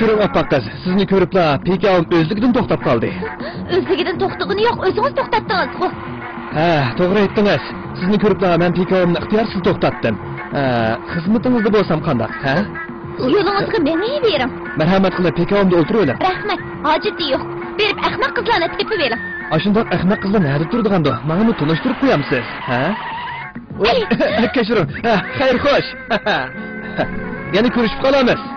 Köçürüp appak kız. Sizni körüpla peki alım özlüğüden toktap kaldı. Özlüğüden toktığını yok, özünüz toktattınız. Bu. Ha, doğru ettiniz. Sizni körüpla ben peki alımını ihtiyarsız toktattım. Ha, hizmetinizde bolsam kandak, ha? Yolunuzga meni berim. Merhamet qilib pekamda o'tiraylar. Rahmat, hojati yo'q. Berib ahmoq qizlarni tepib bering. Ashundoq ahmoq qizlar nari turdiganda, menga buni tunishtirib qo'yamsiz, ha? Kechiring. Xayr, xo'sh. Yana ko'rishib qolamiz.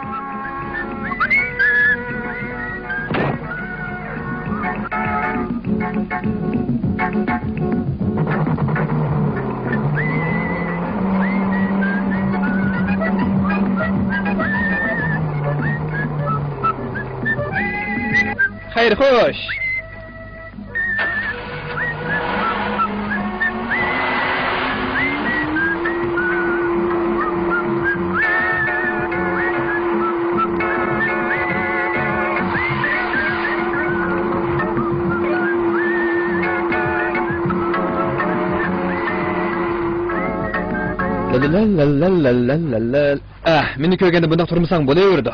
Lalalalalalalalalal. Ah, meni ko'rganda bundoq turmasang bo'laverdi.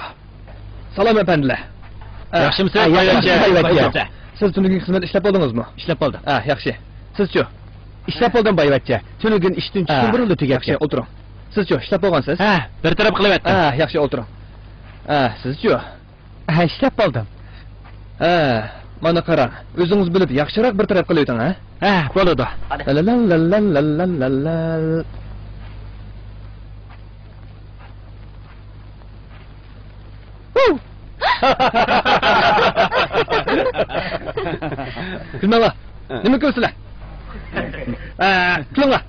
Salom apandilar. Ah, Yaxshimisiz, ah, boyvachcha? yaxshi, boyvachcha. Boyvachcha. Siz tungi xizmat ishlab oldingizmi? ishlab qoldim Ah, yaxshi. Sizchu? ishlab qoldim boyvachcha tunugun ishdan tushdim burildi Yaxshi, tugatgan o'tiring. Sizchu, ishlab bo'lgansiz? ha bir taraf qilyaptim Ah, yaxshi, o'tiring. Ah, sizchu? ha ishlab qoldim Ha, mana qarang. O'zingiz bilib yaxshiroq bir taraf qilyapting, ha? ha bo'ladi Lalalalalalalalalal. Kulmanglar. Nima ko'rsizlar? Ah, kulinglar.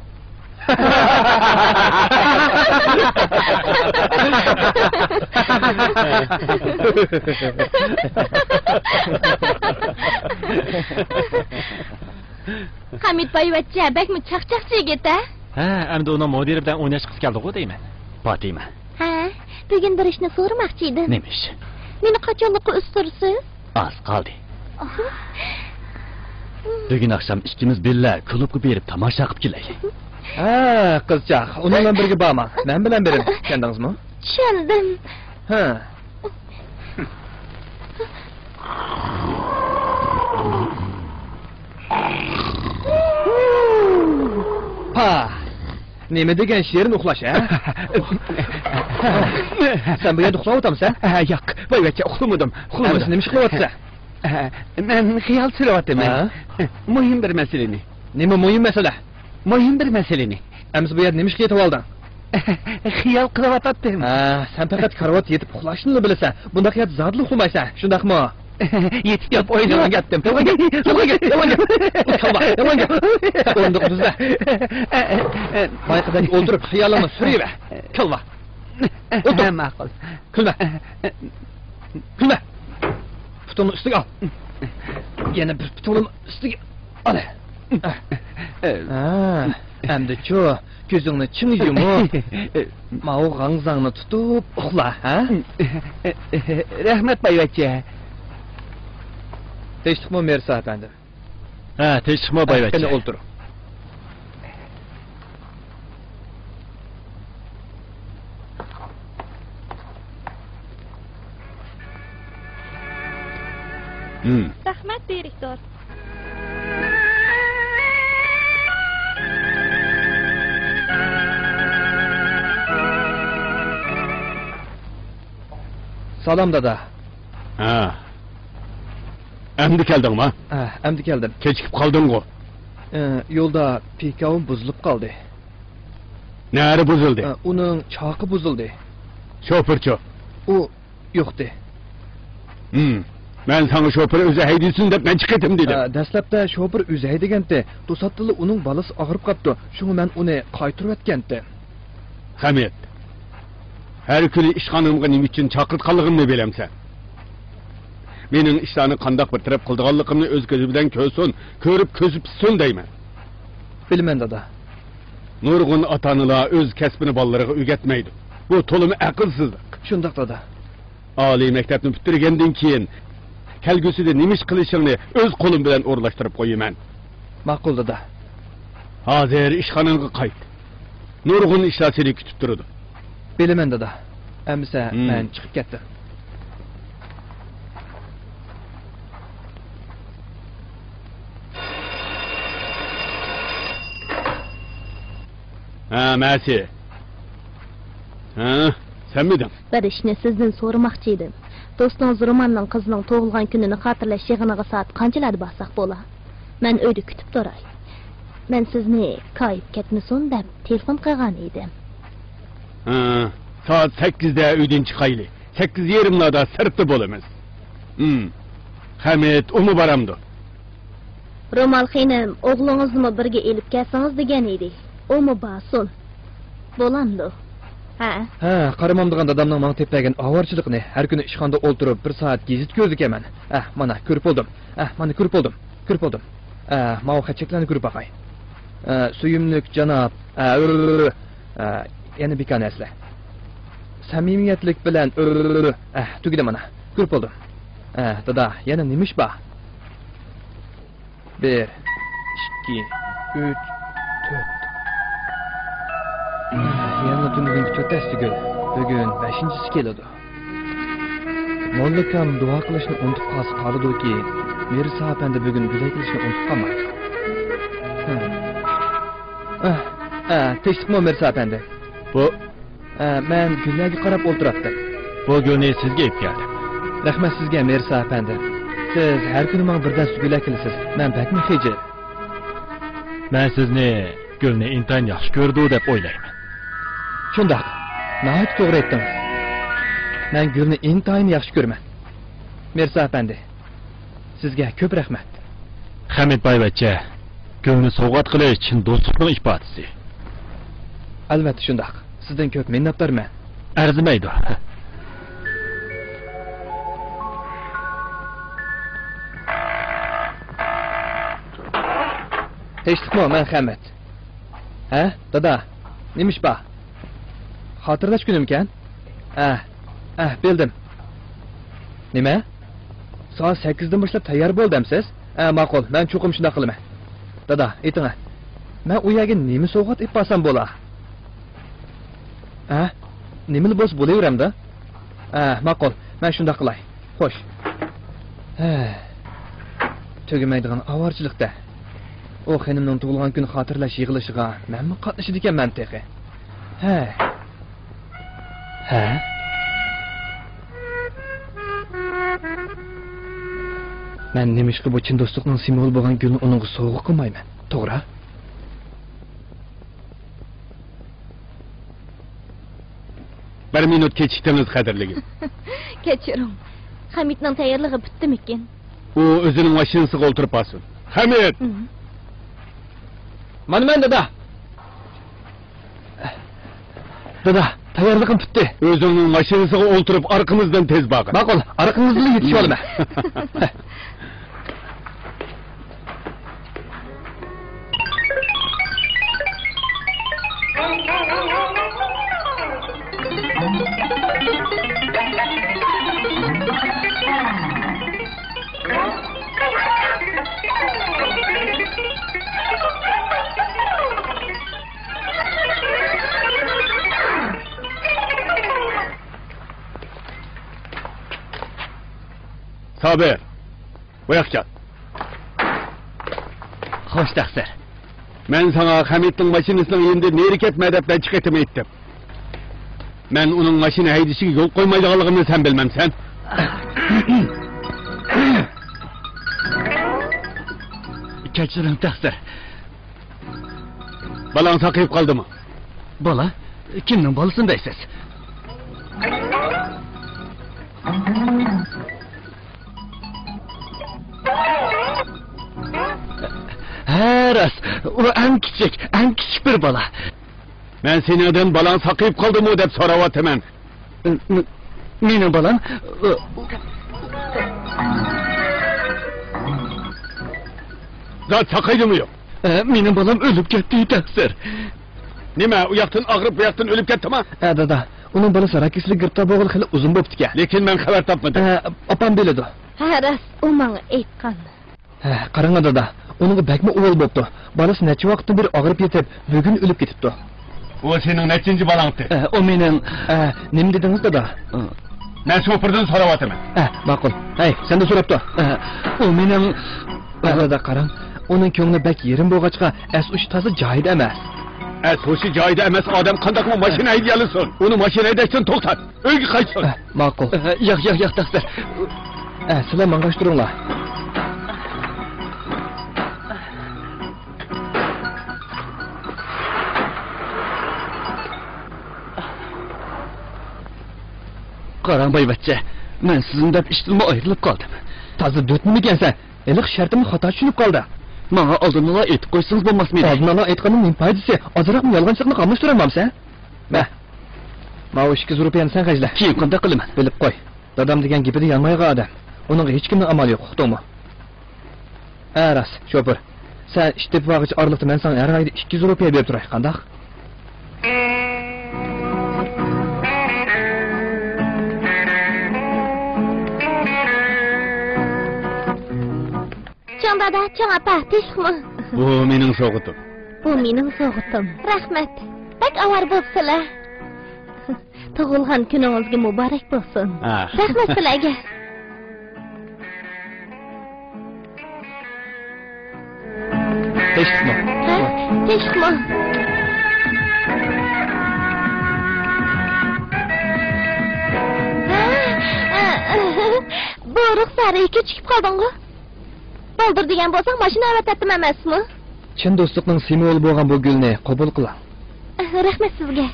Hamid boyvachcha, bakmi chaqchaqchi yigit-a? ha endi uni mudiri bilan o'ynashgisi keldi-ku deyman fotima Ha, bugun bir ishni so'ramoqchi edim. nima ish Meni qachonliqqa ustirsiz? oz qoldi bugun oqshom ikkimiz birga klubga berib tomosha qilib kelaylik Ha, qizchaq, uni bilan birga bormang. Men bilan bering, tushundingizmi? Tushundim. Ha. Pa. Nima degan she'rni uxlash, ha? Sen bu yerda uxlab o'tamsan? yo'q boyvachcha uxlamadim Hamisi nima ish qilyapsa? من خلال سلوات من مهم بر مسلني نما مهم مسألة مهم بر مسلني أمس بيد نمش كي توالدان خiyol qilyapatdim san faqat karavot yetib uxlashni bilasan bundoq yat zadli uxlamaysan shundaqmi? Yetib kelib o'yin yomon gapdim yomon gap yomon gap yomon gap tavba yomon gap o'rindiq bizda boyaqidak o'ldirib xiyolini suriver kulma o'tir ma'qul. Kulma. Kulma stod ja. Gene ptolum stod ale. Ah, hem de ço gözünü çın yumu. Ma o gangzanı tutup uxla, ha? Rahmet bayvaçe. Teştikmo Mersa efendi. Ha, teştikmo bayvaçe. Kene oldur. Hmm. Hı. Zahmet bir. Salam dada. Ha. Əmdi kəldin mi? Hə, əmdi kəldim. Keçib qaldın qo. E, ee, yolda pikavım buzulub qaldı. Nəri buzuldu? E, ee, onun çakı buzuldu. Şoför ço. O yoxdu. Hmm. Мен саңа шопыр өзі әйдесін деп мен чықетім деді. Дәсләпті шопыр өзі әйдегенде, досаттылы оның балыс ағырып қапты, шуңы мен оны қайтырып әткенді. Хамет, әр күні ішқанымға нем үшін чақыртқалығымны белемсен. Менің іштаны қандақ бір тіріп қылдығалықымны өз көзібден көзсін, көріп көзіп сүн деймін. Білмен дада. Nurgun atanıla öz kesbini ballarına ügetmeydi. Bu tolumu akılsızlık. Şundakta da. Ali mektebini bitirgenden kiyin kelgüsüde nimiş kılışını öz kolum bilen uğurlaştırıp koyayım ben. Makuldu da. Hazır işhanınğı kayıt. Nurgun işler seni kütüp durudu. Bilimin de da. Emse hmm. ben çıkıp gittim. Ha Mersi. Ha sen miydin? Ben işini sizden sormakçıydım. Do'stingiz Romanning qizining tug'ilgan kunini xotirlash yig'iniga soat qanchalarda borsak bo'la? Men uyda kutib turay. Men sizni koyib ketmasin deb telefon qilgan edim. soat sakkizda uydan chiqayli sakkiz yarimlarda sirtda bo'lamiz hmm. hamid umi boramdi Romal xinim o'g'lingizni birga elib kelsangiz degan edi. Umi basun. Bo'lamdi. Ha. ha qaramamdigan dadamning manga tepagan ovorchiligini har kuni ishxonada o'ltirib bir soat gazit ko'rdi ekanman ah mana ko'rib bo'ldim ah mana ko'rib bo'ldim ko'rib bo'ldim mau xachaklarni ko'rib boqay suyimlik janob yana bekani asla samimiyatlik bilan tugidi mana. Ko'rib bo'ldim dada yana nima ish bir ikki uch Cho'tasi gul. Bugun 5-chisi keladi. Mollikam duo qilishni unutib qolsa qoladiki, Mirza apandi bugun gulay qilishni unutib qolmaydi. Ha. Ah, ah, tinchlikmi Mirza apandi? bu men gullarga qarab o'tiribdim. bu gulni sizga ib keldim Rahmat sizga Mirza apandi. Siz har kuni menga birdan gullar qilasiz. Men bakmi xijil. man sizni gulni intayin yaxshi ko'rdi deb o'ylayman Şundak, nahit toğru etdiniz. Mən gülünü intayın yaxşı görmən. Mirza əpəndi, sizgə köp rəhmət. Həmid bay vəccə, gülünü soğat qılır üçün dostluqun ifadisi. Əlbəttə şundak, sizdən köp minnətdar mən. Ərziməydi. Eşitmə, mən Həmid. Hə, dada, nimiş bax? Xotirlash kunimikan Ah, ah, bildim. Nima? Soat 8 dan boshlab tayyor bo'ldimsiz? Ha, ah, ma'qul. Men cho'qim shunday qilaman. Dada, ayting. Men u yerga nima sovg'at ib borsam bo'la? Ha? Nima libos bo'laveramda? Ha, ma'qul. Men shunday qilay. Xo'sh. Ha. Tugamaydigan ovorchilikda u xonimning tug'ilgan kun xotirlash yig'ilishiga manmi qatnashidi ekanman tehi ha ¿Eh? Мен немешкі бөтшін достықтың символ болған гүлін оныңғы соғы қымай мен. Тоғыра? Бір минут кетшіктіміз қадірлігі. Кетшірім. Хамитнан таярлығы бітті меккен. О, өзінің машинасы қолтырып басын. Хамит! Мәні мен, дада! Дада! Дада! Tayarlıkım tuttu. Özünün maşinasına oturup arkamızdan tez bakın. Bak ol, arkamızdan yetişiyor mu? Tabi. Qoyaq gəl. Xoş dəxsər. Mən sana Həmidin maşinisinin indi nerik etmədə ben çıxıtımı etdim. Mən onun maşini heydişi yol koymayacağılığını sen bilmem sen. Keçirim dəxsər. Balan sakayıp kaldı mı? Bala? Kimden balısındaysız? Bala? yaras. U en küçük, en küçük bir bala. Ben seneden balan sakayıp kaldım o dep soravat hemen. Meni balam... Zat sakaydı mı yok? E, meni balam ölüp gitti taksir. Nima, u yoqdan og'rib, bu yoqdan o'lib ketdimi? Ha, dada. Uni bolasi rakisli girta bog'liq hali uzun bo'pti-ka. Lekin men xabar topmadim. Ha, e, opam biladi. Ha, ras, u menga aytgan. Ha, e, qarang dada. Onun bəkmə oğul bopdu. Balası neçə vaxtdan bir ağırıb yetib, bugün ölüb getibdi. O senin neçinci balandı? E, o benim. E, ne dediniz dada? Ben sopırdan soravatım. E, makul. Hey, sen de soraptı. E, o benim... Bana da karan. Onun köngülü bək yerim boğaçqa, əs uç tası cahid əməz. Əs uçu cahid əməz adam qandaqma maşina idiyalısın. Onu maşina edəksin toxtat. Öygü qaçsın. E, makul. E, yaq, yaq, yaq, taxtar. E, sizler mangaş durunlar. Boyvachcha man sizni deb ishdan ayrilib qoldim. Toza do'tmikansan iliq shartimni xato tushunib qoldi. Manga oldinla aytib qo'ysangiz bo'lmasmidi oldinla aytganim ning foydasi ozroqmi yolg'onchilikni qilmish turolmamsan ma ma u ikki rupiyani sen qajla keyin qanday qilaman? Bilib qo'y. Dadam degan gapida yonmayga odam. Uningga hech kimning amali yo'q uqdingmi ha rost shopir sen ish tepib olg'ich orliqda man sana har oyda ikki yuz rupiya berib turay qandaq бада, чоң апа, пешхмон. Бұ менің соғытым. Бұл менің соғытым. Рахмет, бәк авар болсылы. Тұғылған күніңізге мұбарек болсын. Рахмет сілеге. Пешхмон. Пешхмон. Бұрық сәрі екі чүкіп қалдың ғой? Bo'ldir degan bo'lsang mashina avatatdim emasmi? Chin do'stlikning simvoli bo'lgan bu gulni qabul qiling. Rahmat sizga.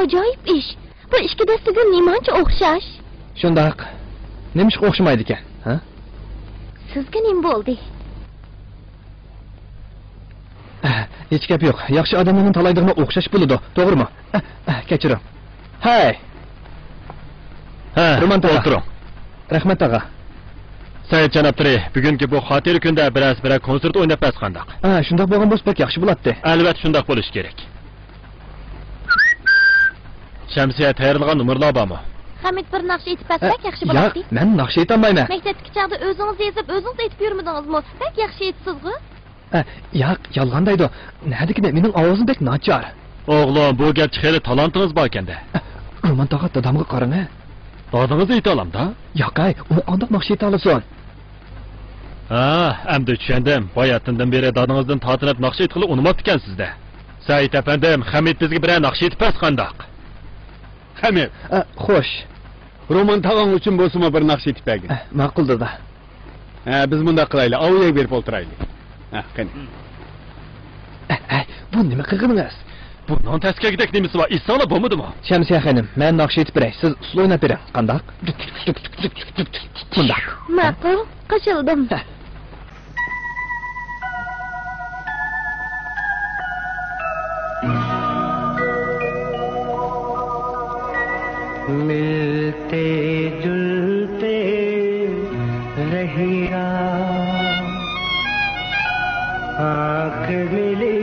Ajoyib ish. Bu ishga dastiga nemancha o'xshash. Shundoq. Nimishqa o'xshamaydi ekan ha? Sizga nim bo'ldi. Ah, hech gap yo'q. Yaxshi odamlarning talaydig'ini o'xshash bo'ladi to'g'rimi? Ah, kechiring hay Ha, o'tiring. rahmat tog'a Sayid janob Tri, bugungi bu xotir kunda biroz bir konsert o'ynab bas qandaq. ha shundoq bo'lgan bo'lsa pek yaxshi bo'ladi Albatta shundoq bo'lishi kerak. Shamsiya tayyorlagan nomerlar bormi? hamid bir naqsh aytib bersak yaxshi yo'q bo'lardi man naqsh aytolmayman maktabdagi chog'da o'zingiz yezib o'zingiz aytib yurmadingizmi bak yaxshi aytsizg'i Ah, yo'q yolg'ondaydi nadikida mening ovozim bek nachar O'g'lim, bu gapchi xeyli talantingiz bor ekanda. Roman tog'a dadamga qarang Dodingizni ayta olamda? yoqay u qandoq naqsh ayta olasan Ha, əmdə düşəndəm. Bayatından beri dadınızdan tatınat naxşı etqili unumab dikən sizdə. Səyid əfəndim, Xəmid bizgi birə naxşı etpəs qandaq. Xəmid. Xoş. Roman tağın üçün bosuma bir naxşı etpəgin. Eh, Məquldur da. Biz bunda qılaylı, avuya verib oltıraylı. Hə, qəni. Eh, eh, bu nəmə qıqınınız? Bundan təskəkdək nemisi var, İsa'la bu mudur mu? Şəmsiyə xənim, mən naxşı etbirək, siz usul oynab birəm, qandaq? Qandaq. Məqul, qaçıldım. ملتے جلتے رہیا۔ آنکھ ملی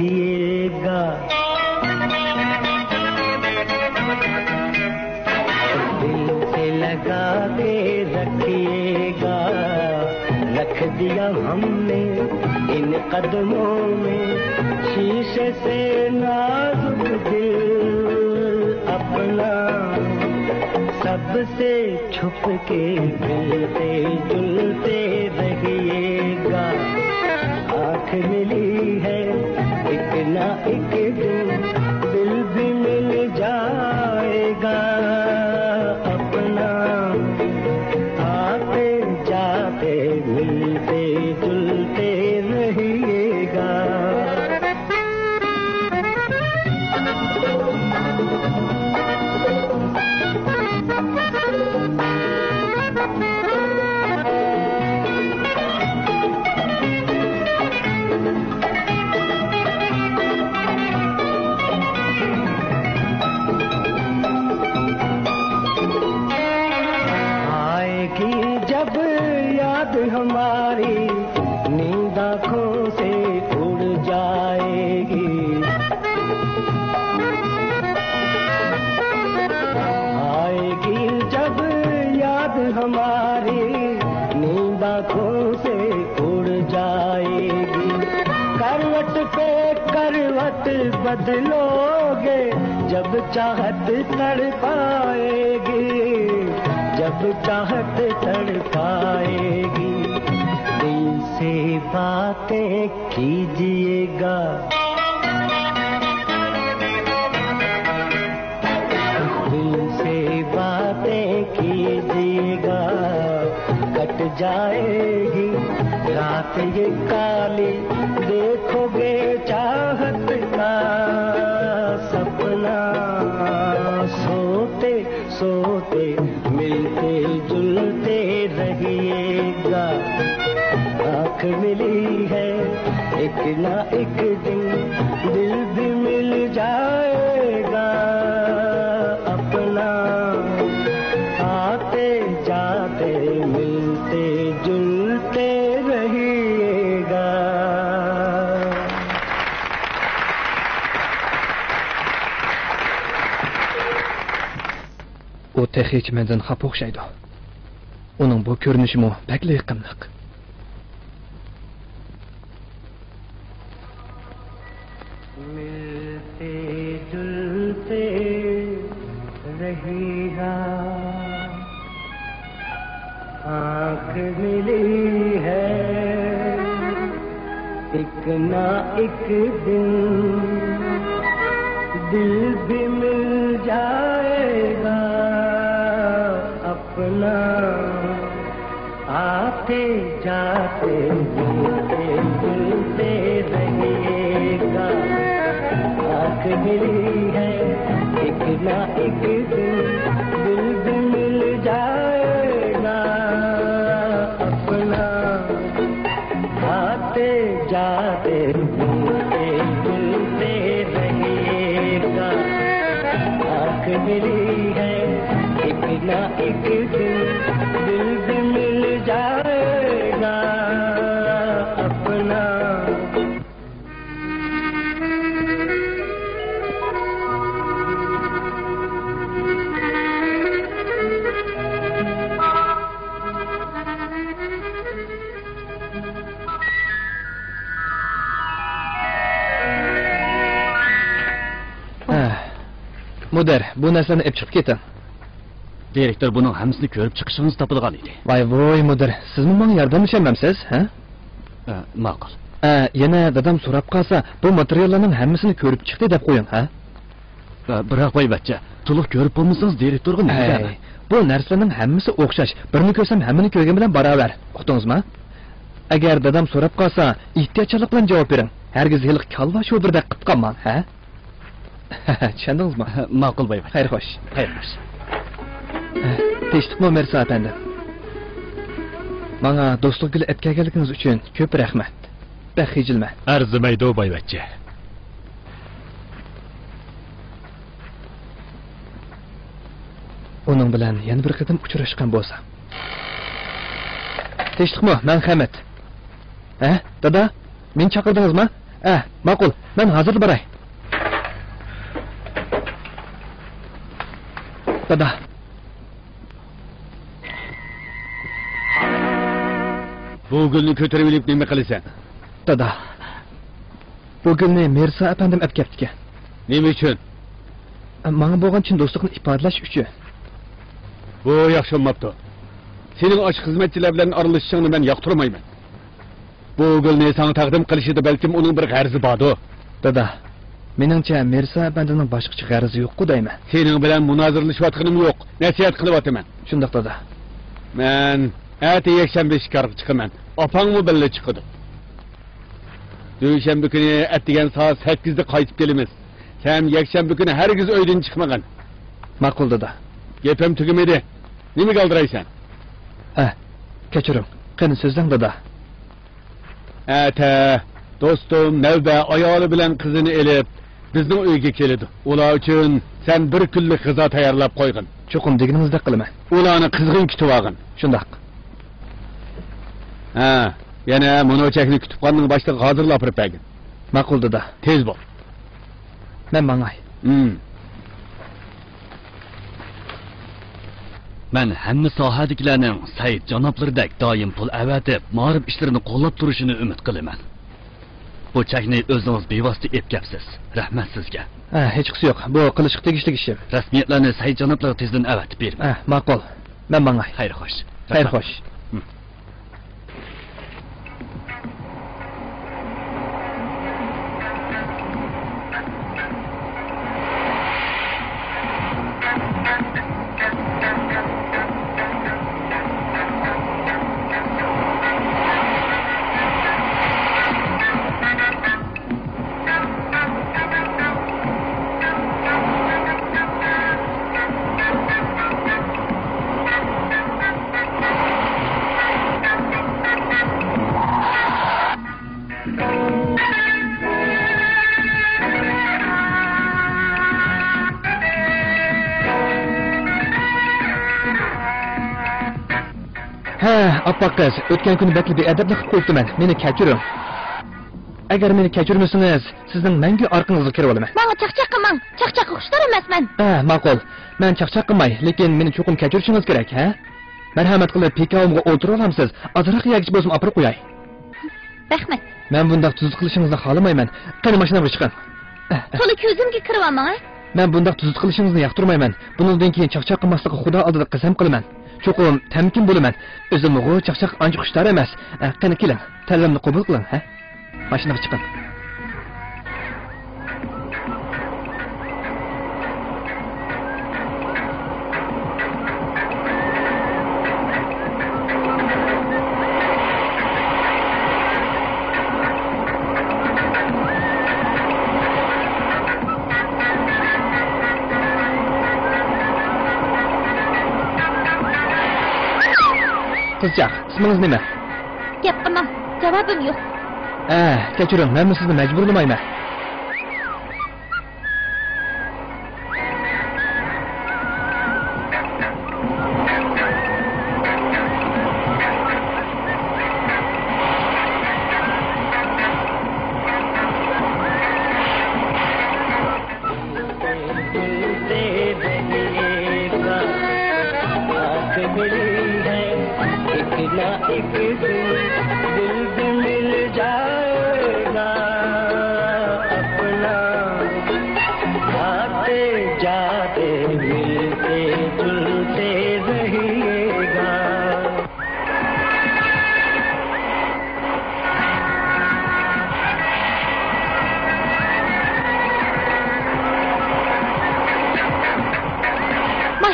رکھیے گا۔ دل سے لگا کے رکھیے گا۔ رکھ دیا ہم نے ان قدموں میں شیشے سے نازک دل۔ اپنا سب سے چھپ کے ملتے جلتے رہیے گا۔ آنکھ ملی ہے है بدلو گے جب چاہت تڑ پائے گی، جب چاہت تڑ پائے گی۔ دل سے باتیں کیجیے گا۔ دل سے باتیں کیجیے گا۔ کٹ جائے گی رات یہ کالی u mendan xafa o'xshaydi. Uning bu ko'rinishimi bakla yiqimliq bu narsani ep chiqib keting direktor buning hammasini ko'rib chiqishingiz topilgan edi. Voy voy mudir. Sizmi menga yordamlashamamsiz ha? Ma'qul. Yana dadam so'rab qolsa bu materiallarning hammasini ko'rib chiqdi deb qo'ying ha? Biroq boyvachcha to'liq ko'rib bo'lmasangiz direktorga nima bu narsalarning hammasi o'xshash. Birini ko'rsam hammani ko'rgan bilan barobar. Uqdingizmi? Agar dadam so'rab qolsa ehtiyotchilik bilan javob bering. Hargiz hili kalva shu birdek qilib qolmang ha tushundingizmi ma'qul boyvachcha xayr xo'sh xayr xo'sh tinchlikmi mirzo apandi manga do'stlik guli etkaganligingiz uchun ko'p rahmat. Baxijilma arzimaydi boyvachcha uning bilan yana bir qatim uchrashgan bo'lsa. Tinchlikmi man hamid. Ha dada meni chaqirdingizmi? Ah, ma'qul. Men hozir boray. Dada, bu gulni ko'tarib ilib nima qilasan dada. Bu gulni Mirsa apandim olib ekan. nima uchun? Menga bo'lgan chin do'stlikni ifodalash uchun. bu yaxshi bo'lmabdi sening ochiq xizmatchilar bilan aralashishingni men yoqtirmayman. Bu gulni sana taqdim qilishida balkim uning bir g'arzi bordir Dada, meningcha Mirsa apandimning boshqacha g'arzi yo'q-ku deyman. sening bilan munozirlashayotganim yo'q nasihat qilyapman Shundoq dada. man ati yakshanba shikarga chiqaman opangmi birga chiqadi dushanba kuni atdigan soat sakkizda qaytib kelamiz sen yakshanba kuni hargiz uydan chiqmagan Ma'qul dada. gapim tugamadi nimaga aldiraysan Ah, kechiring. Qani so'zlang dada. ata do'stim navba ayoli bilan qizini elib bizning uyga keladi ular uchun sen bir kunlik g'izo tayyorlab qo'ygin Chuqum deganingizdek qilaman. ularni qizg'in kutib olgin Shundoq. ha yana munochakni kutubxonaning boshlig'i hozirlab olib bergin Ma'qul dada. tez bo'l Men mangay. Hmm. Man hamma sohadagilarning Said janoblaridek doim pul avatib, ma'rif ishlarini qo'llab turishini umid qilaman. Bu chakni o'zingiz bevosita epkapsiz. Rahmat sizga. Ah, hech qisi yo'q. Bu qilishga tegishli ishim. Rasmiyatlarni Said janoblar tezdan avatib bermang. Ah, ma'qul. Men mangay. Xayr xo'sh. Xayr xo'sh. Oppoq qiz, o'tgan kuni bakli beadablik qilib qo'yibdiman. Meni kechiring. Agar meni kechirmasangiz, sizning mangu orqangizga kirib olaman. Manga chaqchaq qilmang. Chaqchaqqa xushtor emasman. Ha, ma'qul. Men chaqchaq qilmay, lekin meni chuqum kechirishingiz kerak, ha? Marhamat qilib pekavimga o'tirib olamsiz. Ozroq yagich bo'lsin opirib qo'yay. Rahmat. Men bundoq tuzuk qilishingizni xohlamayman. Qani mashinamga chiqing. To'la ko'zimga kiryapman. Men bundoq tuzuk qilishingizni yoqtirmayman. Bundan keyin chaqchaq qilmaslikqa Xudo oldida qasam qilaman. Chuqum tamkin bo'laman. O'zim g'u chaqchaq ancha xushtar emas. Eh, Qani keling, tanlamni qabul qiling, ha? Mashinaga chiqing. Qizchaq, ismingiz nima? Gap qilmang. Javobim yo'q. Kechiring, men sizni majburlamayman.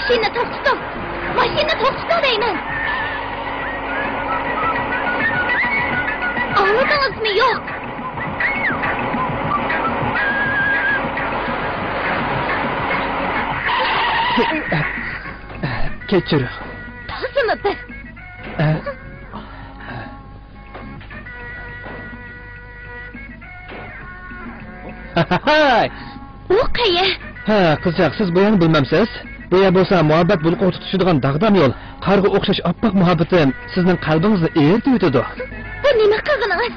машина топчтом! Машина топчтом деймін! Anladınız mı? Yok. Ee, Keçir. Nasıl mı? Hay. O kaya. Ha, kızcaksız bu yanı bilmemsiz. Bu bo'lsa muhabbat bulqib tutishadigan dag'dam yo'l. Qarga o'xshash oppoq muhabbatim sizning qalbingizni eritib o'tadi. Bu nima qilganingiz?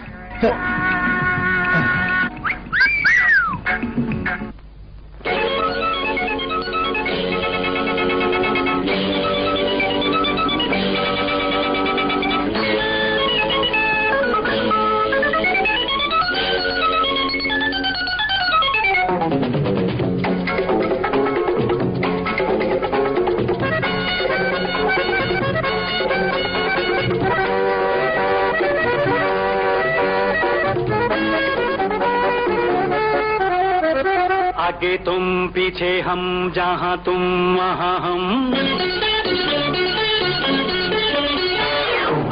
تجھے ہم جہاں تم وہاں ہم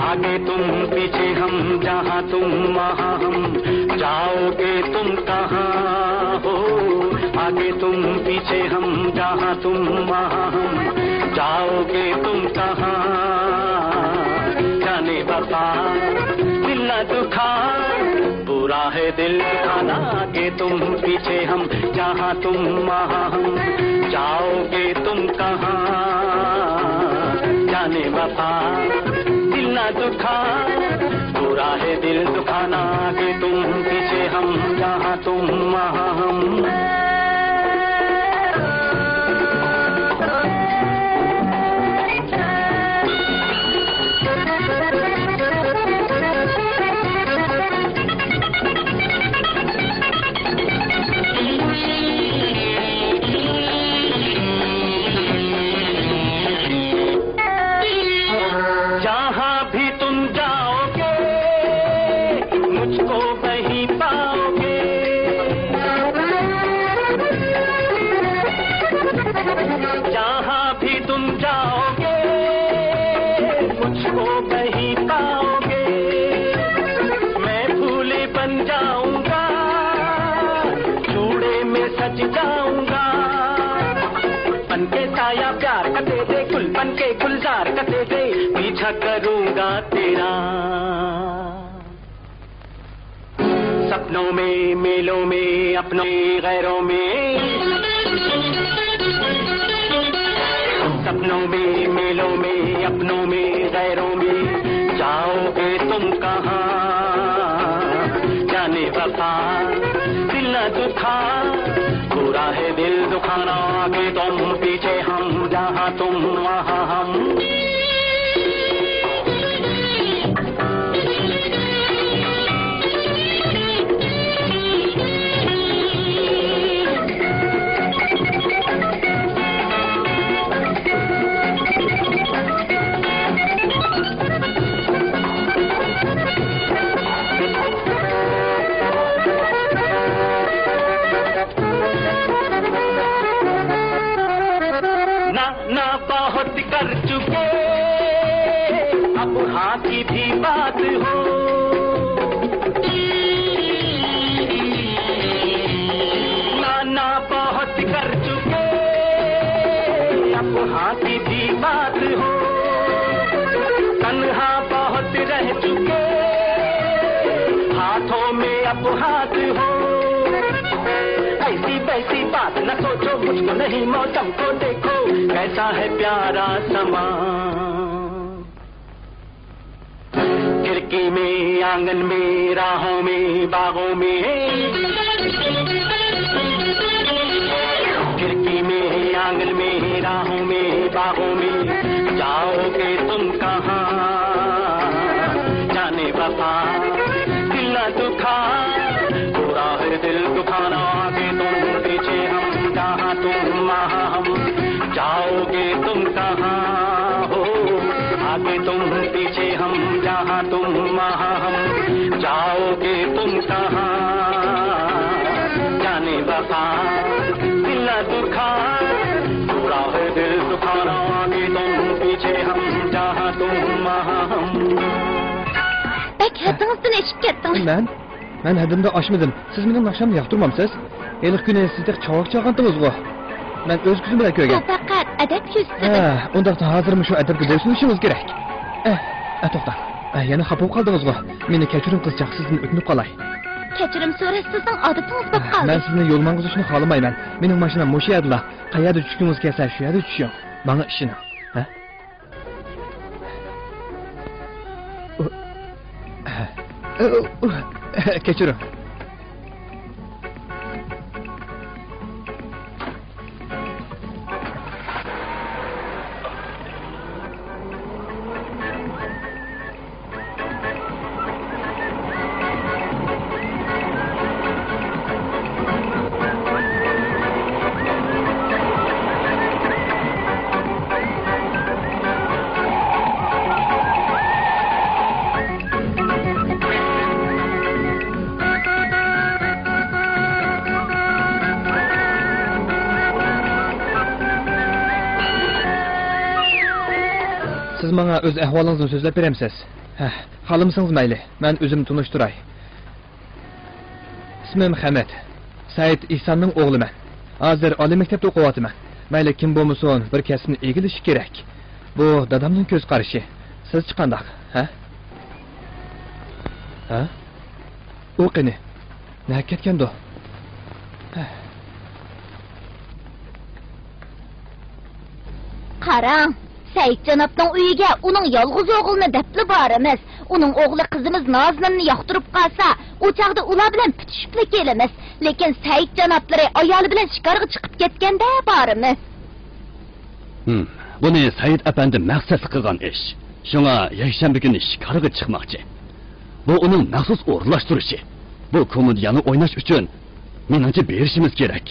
آگے تم پیچھے ہم جہاں تم وہاں ہم جاؤ گے تم کہاں ہو آگے تم پیچھے ہم جہاں تم وہاں ہم جاؤ گے تم کہاں جانے بتا دل دکھا برا ہے دل دکھانا گے تم پیچھے ہم، جہاں تم وہاں ہم۔ جاؤ گے تم کہاں؟ جانے وفا، دل نہ دکھا۔ برا ہے دل دکھانا کہ تم پیچھے ہم، جہاں تم وہاں ہم۔ کروں گا تیرا؟ سپنوں میں میلوں میں اپنے غیروں میں نہیں، موسم کو دیکھو، کیسا ہے پیارا سمان کھڑکی میں، آنگن میں، راہوں میں، باغوں میں۔ کھڑکی میں، آنگن میں، راہوں میں، باغوں میں۔ جاؤ گے تم کا eshib ketdingiz. man man haddimda oshmadim. Siz meni naqshamni yoqtirmamsiz eliq kuni sizda chovoq chalg'andingiz-ku man o'z ko'zim bilan ko'rgan. Faqat adab ha undaqda hozirmi shu adabga bo'ysunishimiz kerak? Eh eh, to'xta Eh, yana xafa bo'lib qoldingizku meni kechiring qizchaq sizdan o'tinib qolay. Kechirim so'rash sizning odatingiz bo'lib man qoldi. sizni yo'l mang'izishni xohlamayman. Mening mashinam mushu yerda qayerda tushgingiz kelsa shu yerda tushing manga ishini Ee, Keçürüm. O'z ahvolingizni so'zlab beremsiz Heh, xohlamasangiz mayli man o'zim tunishtiray ismim hamid said ihsonning o'g'liman. Hozir oliy maktabda o'qiyapman. Mayli kim bo'lmasin bir kasbni egilishi kerak. Bu dadamning ko'z qarashi siz chiqandoq ha? Ha? U qani nima ketgandi qarang saidjanobning uyiga uning yolg'iz o'g'lini debli boramiz uning o'g'li qizimiz nozlinni yoqtirib qolsa u chog'da ular bilan pitishibli kelamiz lekin saidjanoblari ayoli bilan shikarga chiqib ketganda borimiz Hmm. Buni Said apandi maqsad qilgan ish. Shunga yakshanba kuni shikarga chiqmoqchi. Bu uning maxsus o'rlashtirishi. Bu komediyani o'ynash uchun menimcha berishimiz kerak.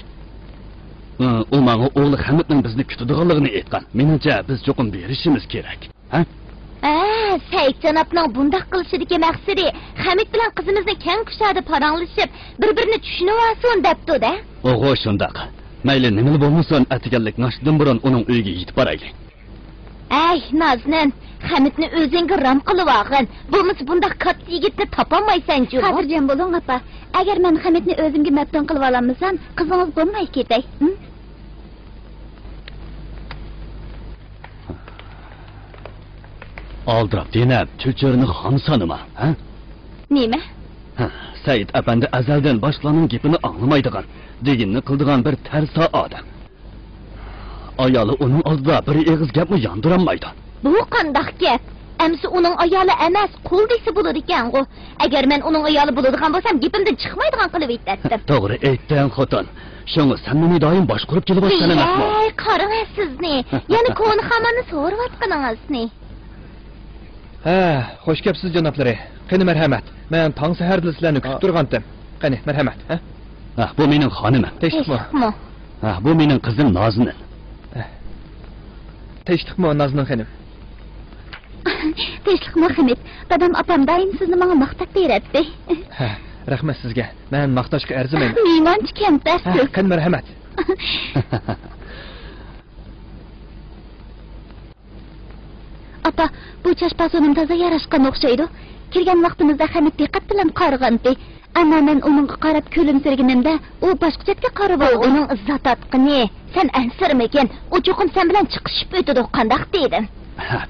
U menga o'g'li Hamidning bizni kutadiganligini aytgan. Menimcha biz cho'qim berishimiz kerak. Ha? a saidjanobning bundoq qilishidagi maqsadi hamid bilan qizimizni kang kushada paranglashib bir birini tushunib olsin debdi-da O'g'o shundaq. Mayli nimani bo'lmasin, atiganlik nashdan burun uning uyiga yetib boraylik. ay noznin hamidni o'zingga ram qilib olg'in bo'lmasa bundoq katta yigitni topolmaysan-ku xotirjam bo'ling opa agar men hamidni o'zimga maftun qilib olamsam qizingiz bo'lmay ketay Oldirab denab, cho'chorini xon sanima, ha? nima Said apandi azaldan boshqalarning gapini anglamaydigan, deginni qildigan bir tarsa odam. Ayoli uning oldida bir eg'iz gapni yondiranmaydi. Bu kandak gap. Emsi onun ayalı emez, kul desi bulur iken o. Eğer ben onun ayalı bulurken bolsam gipimden çıkmaydıgan kılıp ettettim. Doğru ettin kotan. Şunu sen beni daim baş kurup gelip aslan emek mi? Ey karın siz ne? Yani konu hamanı sorvatkınız ne? He, hoş kepsiz canapları. Kini merhamet. Ben tan seherdil sizlerini kütüp durgandım. Kini merhamet. He? Ah, bu benim hanımım. Teştik mi? Ah, bu benim kızım Nazlı'nın. Teştik mi Nazlı'nın hanım? tinchlikmi hamid dadam opam doim sizni menga maqtab beradi ha rahmat sizga. Man maqtashga arzimayman. Miymonchi ha kamtarsiz qani marhamat. Opa bu chashpasonim toza yarashgan o'xshaydi. Kirgan vaqtimizda hamid diqqat bilan qarag'andi ana men uningga qarab kulimsirganimda u boshqa chetga qarab oldi. Uning izzat atqini sen ansirmagin. U cho'qim sen bilan chiqishib o'tadi qandoq dedim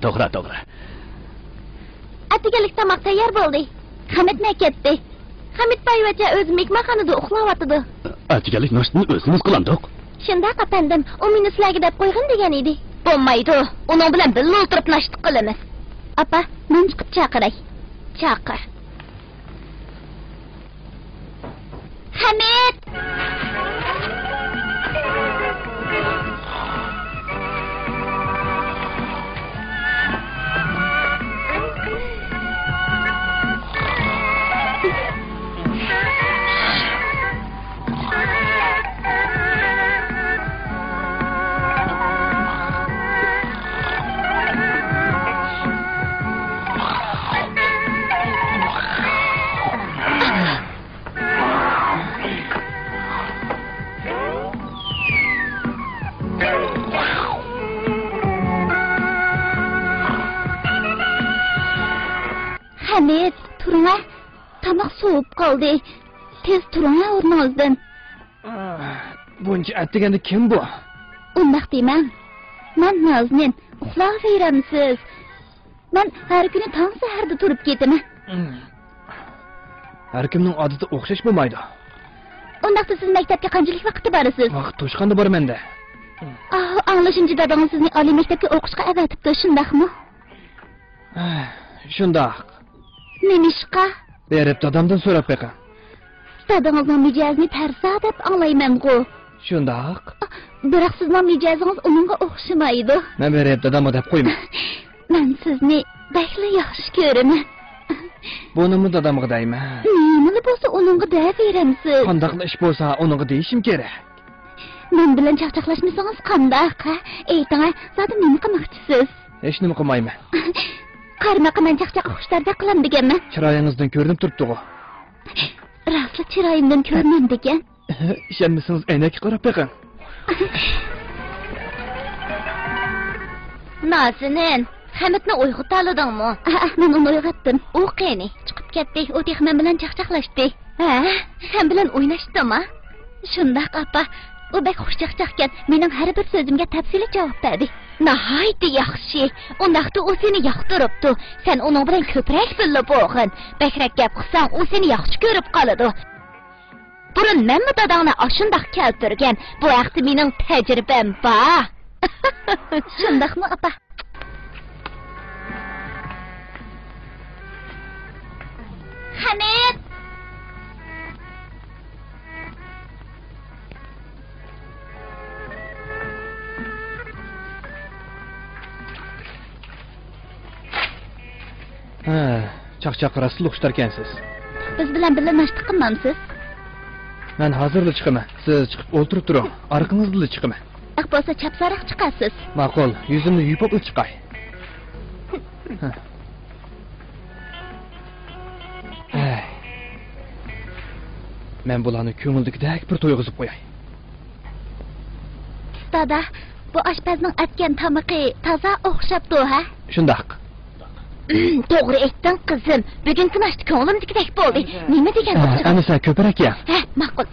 to'g'ri, to'g'ri. atigalik tomoq tayyor bo'ldi. Hamid ketdi? Hamid payvacha o'zi mehmonxonada uxlayotidi Atigalik nashtni o'zimiz qilandik. shundoq apandim u meni sizlarga deb qo'ygin degan edi. Bo'lmaydi uning bilan birga o'tirib nashti qilamiz. Opa men chiqib chaqiray. Chaqir. Hamid hamid turing a tomoq sovib qoldi. Tez turing a o'rningizdan buncha attiganda kim bu? Undoq deyman man noznin uxlayveramsiz man har kuni tong saharda turib ketaman. Har kimning odati o'xshash bo'lmaydi. Undaqda siz maktabga qanchalik vaqtda borasiz? Vaqt to'shqanda bormanda ah anglashimcha dadangiz sizni oliy maktabga o'qishga avatibdi shundaqmi shundoq nemishqa berib dadamdan so'rab beqa. Dadangizning mijozni tarsa deb anglayman-ku shundoq. Ah, biroq sizning mijozingiz uningga o'xshamaydi. Man berib dadamga deb qo'yman man sizni bakli yaxshi ko'raman. Bunimi dadamga deyman. Nima bo'lsa uningga deyaveramsiz qandoq ish bo'lsa unga deyishim kerak. Men bilan chaqchaqlashmasangiz qandoq a? ayting a zodi nima qilmoqchisiz. Hech nima qilmayman qarmaqa man chaqchaqa xushtarda qilam deganman chiroyingizdan ko'rinib turibdi rostli chiroyimdan ko'rmam degan ishonmasangiz aynakka qarab beqing nozinin Hamidni uyg'otaladingmi? Ha, men uni uyg'otdim. U qani? Chiqib ketdi. U texman bilan chaqchaqlashdi. Ha, sen bilan o'ynashdimi? Shundaq, apa. U bak xushchaqchaqkan. Mening har bir so'zimga tafsili javob berdi. Nihoyatda yaxshi. Undaqda u seni yoqtiribdi. Sen uning bilan ko'proq billa bo'lg'in. Bakrak gap qilsang, u seni yaxshi ko'rib qoladi. Burun manmi dadangni ashundaq keltirgan? Bu haqda mening tajribam bor. shundoqmi apa? Hamid! Ha chaqchaq rostli o'xshitarkansiz Biz bilan birga nashta qilmamsiz? man hozirla chiqaman. Siz chiqib o'ltirib turing. Orqangizda chiqaman. Aq bo'lsa chapsariq chiqasiz. ma'qul yuzimni yupib chiqay. Men bularni ko'ngildagidek bir to'yg'izib qo'yay. Dada, bu oshpazning atgan tamiqi toza o'xshabdi, ha? shundoq To'g'ri aytding, qizim. Bugungi nashta ko'nglimdagidek bo'ldi. Nima degan anisa ko'parak ya Ha, ma'qul.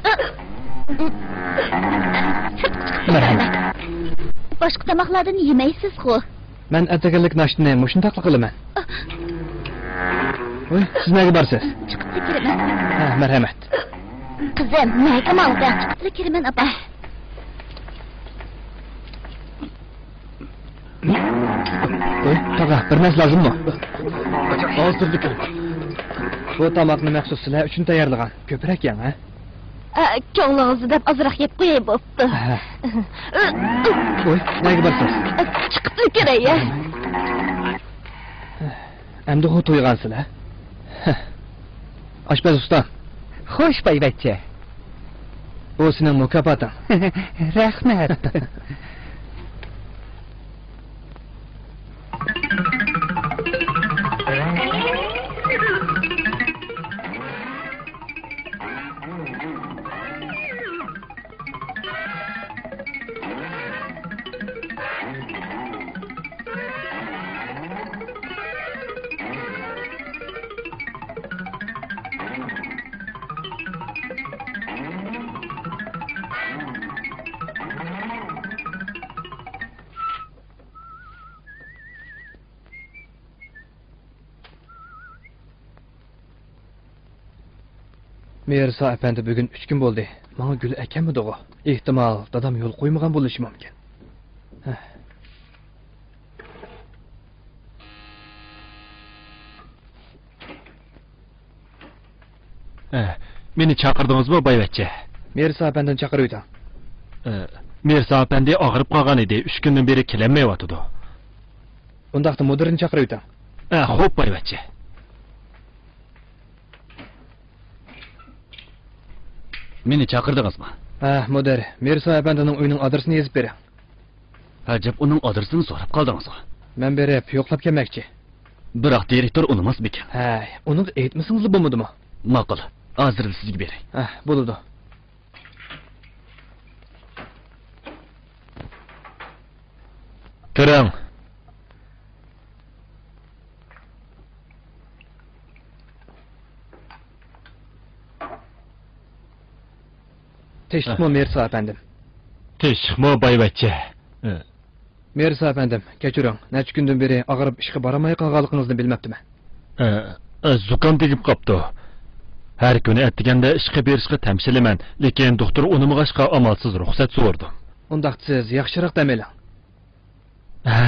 Marhamat. Boshqa tomoqlardan yemaysiz-ku. man ataganlik nashtini mushundoq qilaman voy siz nega borsiz Chiqib kiraman. ha marhamat Qizim, nega mangda? Chiqib kiraman, apa. voy tog'a bir narsa lozimmi? Hozirlik bu tomoqni maxsus sizlar uchun tayyorlagan. Ko'proq yang ha? Ko'nglingizni deb ozroq yeb qo'yay bo'pti. Voy nega borsiz Chiqib kiray. endi u to'ygansizlar oshpaz usta Xo'sh, boyvachcha. bu sening mukofoting Rahmat. Mirsa efendi bugün üç gün buldu. Bana gül ekemedi o. İhtimal dadam yol koymadan buluşu mümkün. Heh. Ee, beni çakırdınız mı bayvetçe? Mirsa efendini çakırıyordun. Ee, Mirsa efendi ağırıp kalan idi. Üç günden beri kilenmeye vatıdı. Ondakta müdürünü çakırıyordun. Ee, hop bayvetçe. Meni çakırdınızmı? Ha, müdür. Mirsa efendinin uyunun adresini yazıp berin. Hacep onun adresini sorup kaldınızmı? Ben berip yoklap kemekçi. Bırak direktör unumaz mı ki? He, onu eğitmişsiniz bu mudu mu? Makul. Hazır sizgi berin. Ha, buludu. Kırın. Teşmo Mirza əfəndim. Teşmo bay bəccə. Mirza əfəndim, keçirən. Neçə gündən beri ağırıb işə baramay qalğanlığınızı bilməpdim. Hə, Zukan tegib qapdı. Hər gün ətdigəndə işə berişə təmsilimən, lakin doktor onumğaşqa amalsız ruxsat sordu. Ondaq siz yaxşırıq demələ. Hə,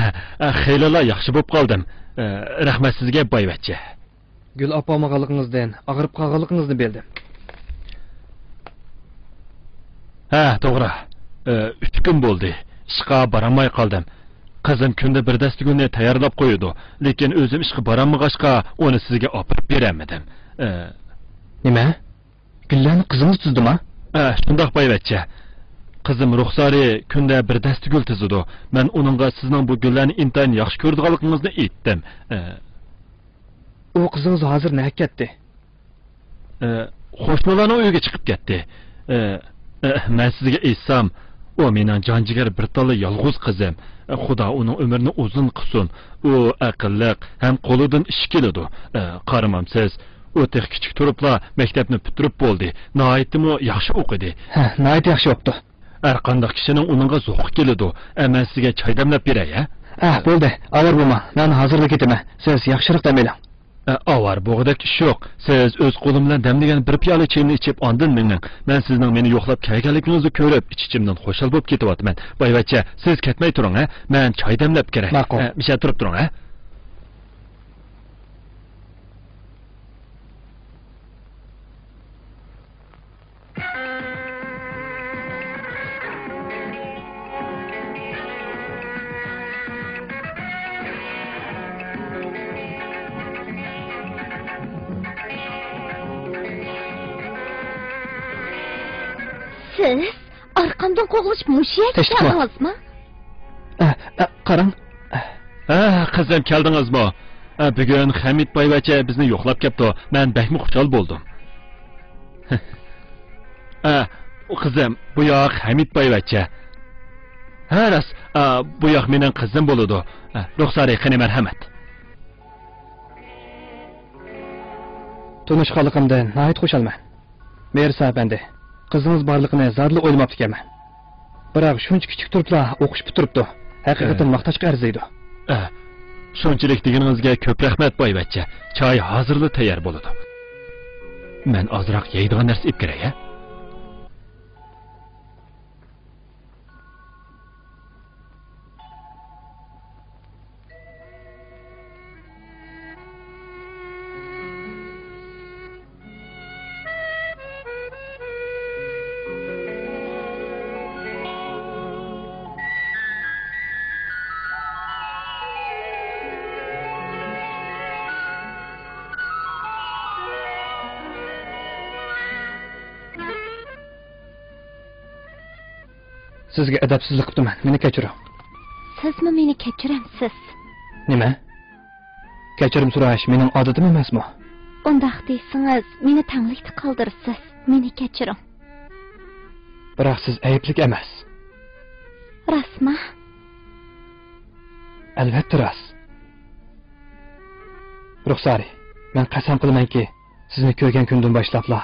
Xeylala yaxşı bop qaldım. Rəhmət sizə bay bəccə. Gül apamağanlığınızdan, ağırıb qalğanlığınızı bildim. Ha to'g'ri. Eh, uch kun bo'ldi. Ishga boramay qoldim. Qizim kunda bir dastigulni tayyorlab qo'ydi. Lekin o'zim ishga borolmag'achqa uni sizga opirib berolmadim Eh, nima? Gullarni qizingiz tuzdimi? shundoq boyvachcha. Qizim ruxsori kunda bir dasta gul tizidi man uningga sizning bu gullarni intayin yaxshi ko'radiganligingizni aytdim. Eh, u qizingiz hozir naq ketdi qo'shnilarni uyiga chiqib ketdi man sizga aytsam u mening jonjigar bir tala yolg'iz qizim xudo uning umrini uzun qilsin u aqlliq ham qo'lidan ish keladi qaramamsiz u tex kichik turibla maktabni bitirib bo'ldi noitimi yaxshi o'qidi ha nihoyat yaxshi bo'pti har qanday kishining uningga zo'qi keladi man sizga choy damlab beray a ah bo'ldi avor bo'lma man hozirla ketaman siz yaxshiroq dam avar bo'g'dak ish yo'q siz o'z qo'lim bilan damlagan bir piyola chayni ichib ondin mening man sizning meni yo'qlab kelganligingizni ko'rib ich ichimdan xushal bo'lib ketyapman boyvachcha siz ketmay turing a man choy damlab kerak misha turib turing a Siz arkamdan koğuluşmuş ya geldiniz mi? Qaran. Ha, qizim keldiniz mi? Bugün Hamid Baybacha bizni yo'qlab keldi. Men bekmi xushal bo'ldim. Ha, qizim, eh, bu yoq Hamid Baybacha. Ha, ras, eh, bu yoq mening qizim bo'ladi. Ruxsari eh, qani marhamat. Tunishqanligimdan nahayt xushalman. Mersa bende. Qizingiz borligini zodli o'ylamabdi ekanman biroq shuncha kichik turibla o'qish bitiribdi haqiqatan maqtashga arziydi. Ha, shunchalik deganingizga ko'p rahmat boyvachcha choy hozirla tayyor bo'ladi. Man ozroq yeydigan narsa ib kerak a sizga adabsizlik qilibdiman meni kechiring sizmi meni kechiramsiz nima? Kechirim so'rash mening odatim emasmi? Undaq deysangiz meni tanglikda qoldirsiz meni kechiring biroq siz ayblik emas. Rostmi albatta rost ruxsari man qasam qilamanki sizni ko'rgan kundan boshlabla.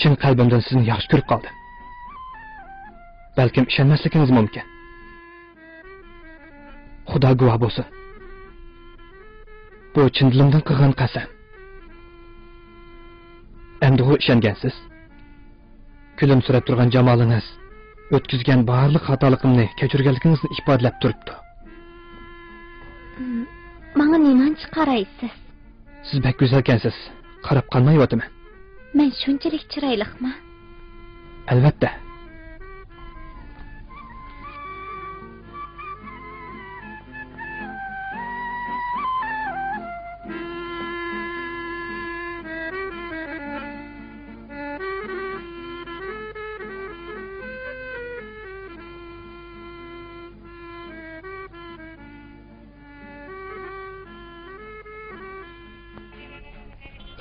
Chin qalbimdan sizni yaxshi ko'rib qoldim balkim ishonmasligingiz mumkin. Xudo guvoh bo'lsin bu chin dilimdan qilgan qasam. Endi u ishongansiz? Kulimsirab turgan jamolingiz o'tkazgan barliq xatoligimni kechirganligingizni ifodalab turibdi. Manga nimanchi qaraysiz siz bak go'zalkansiz qarab qolmayotiman men shunchalik chiroyliqmi albatta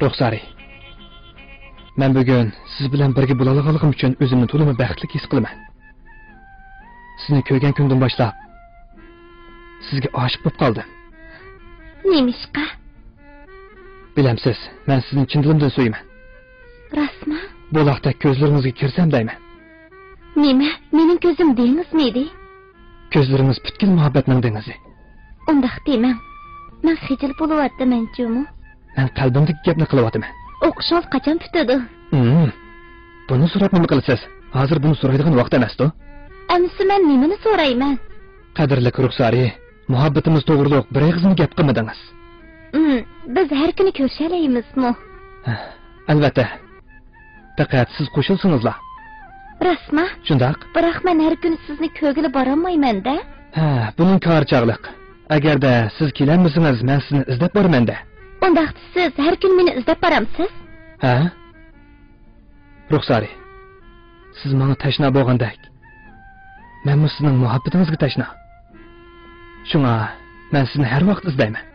ruxsari man bugun siz bilan birga bo'lolganligim uchun o'zimni to'limi baxtli his qilaman. Sizni ko'rgan kundan boshlab sizga oshiq bo'lib qoldim. Nemishqa bilamsiz man sizni chin dilimdan so'yaman rostmi? Buloqda ko'zlaringizga kirsam deyman. Nima mening ko'zim dengizmidi ko'zlaringiz butkul muhabbatning dengizi undaq demang. Man xijil bo'lyaptiman jumu man qalbimdagi gapni qilyapman o'qishingiz qachon tutadi? Hmm. buni so'rab nima qilasiz. Hozir buni so'raydigan vaqt emasdi amsi man nimani so'rayman? Qadrli ruxsari muhabbatimiz to'g'riliq bir og'izmi gap qilmadingiz. Hmm, biz har kuni ko'rishalamizmi albatta. Faqat siz qo'shilsingizlar rostmi shundoq? Biroq man har kuni sizni ko'rgili borolmaymanda ha buning kori chog'liq. Agarda siz kelanmasangiz man sizni izlab bormanda undaq siz har kuni meni izlab boramsiz ha ruxsari siz menga tashna bo'lgandek manmi sizning muhabbatingizga tashna shunga man sizni har vaqt izlayman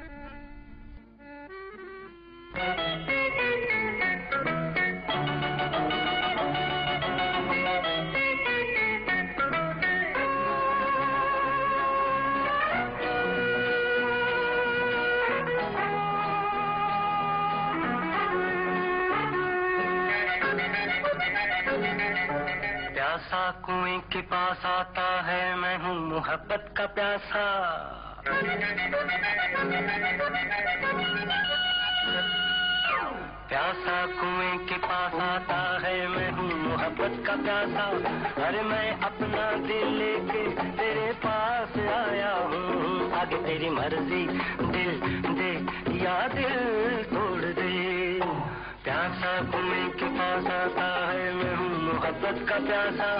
کے پاس آتا ہے، میں ہوں محبت کا پیاسا۔ پیاسا کنویں کے پاس آتا ہے، میں ہوں محبت کا پیاسا۔ ارے میں اپنا دل لے کے تیرے پاس آیا ہوں۔ آگے تیری مرضی، دل دے یا دل توڑ دے۔ پیاسا کنویں کے پاس آتا ہے، میں ہوں محبت کا پیاسا،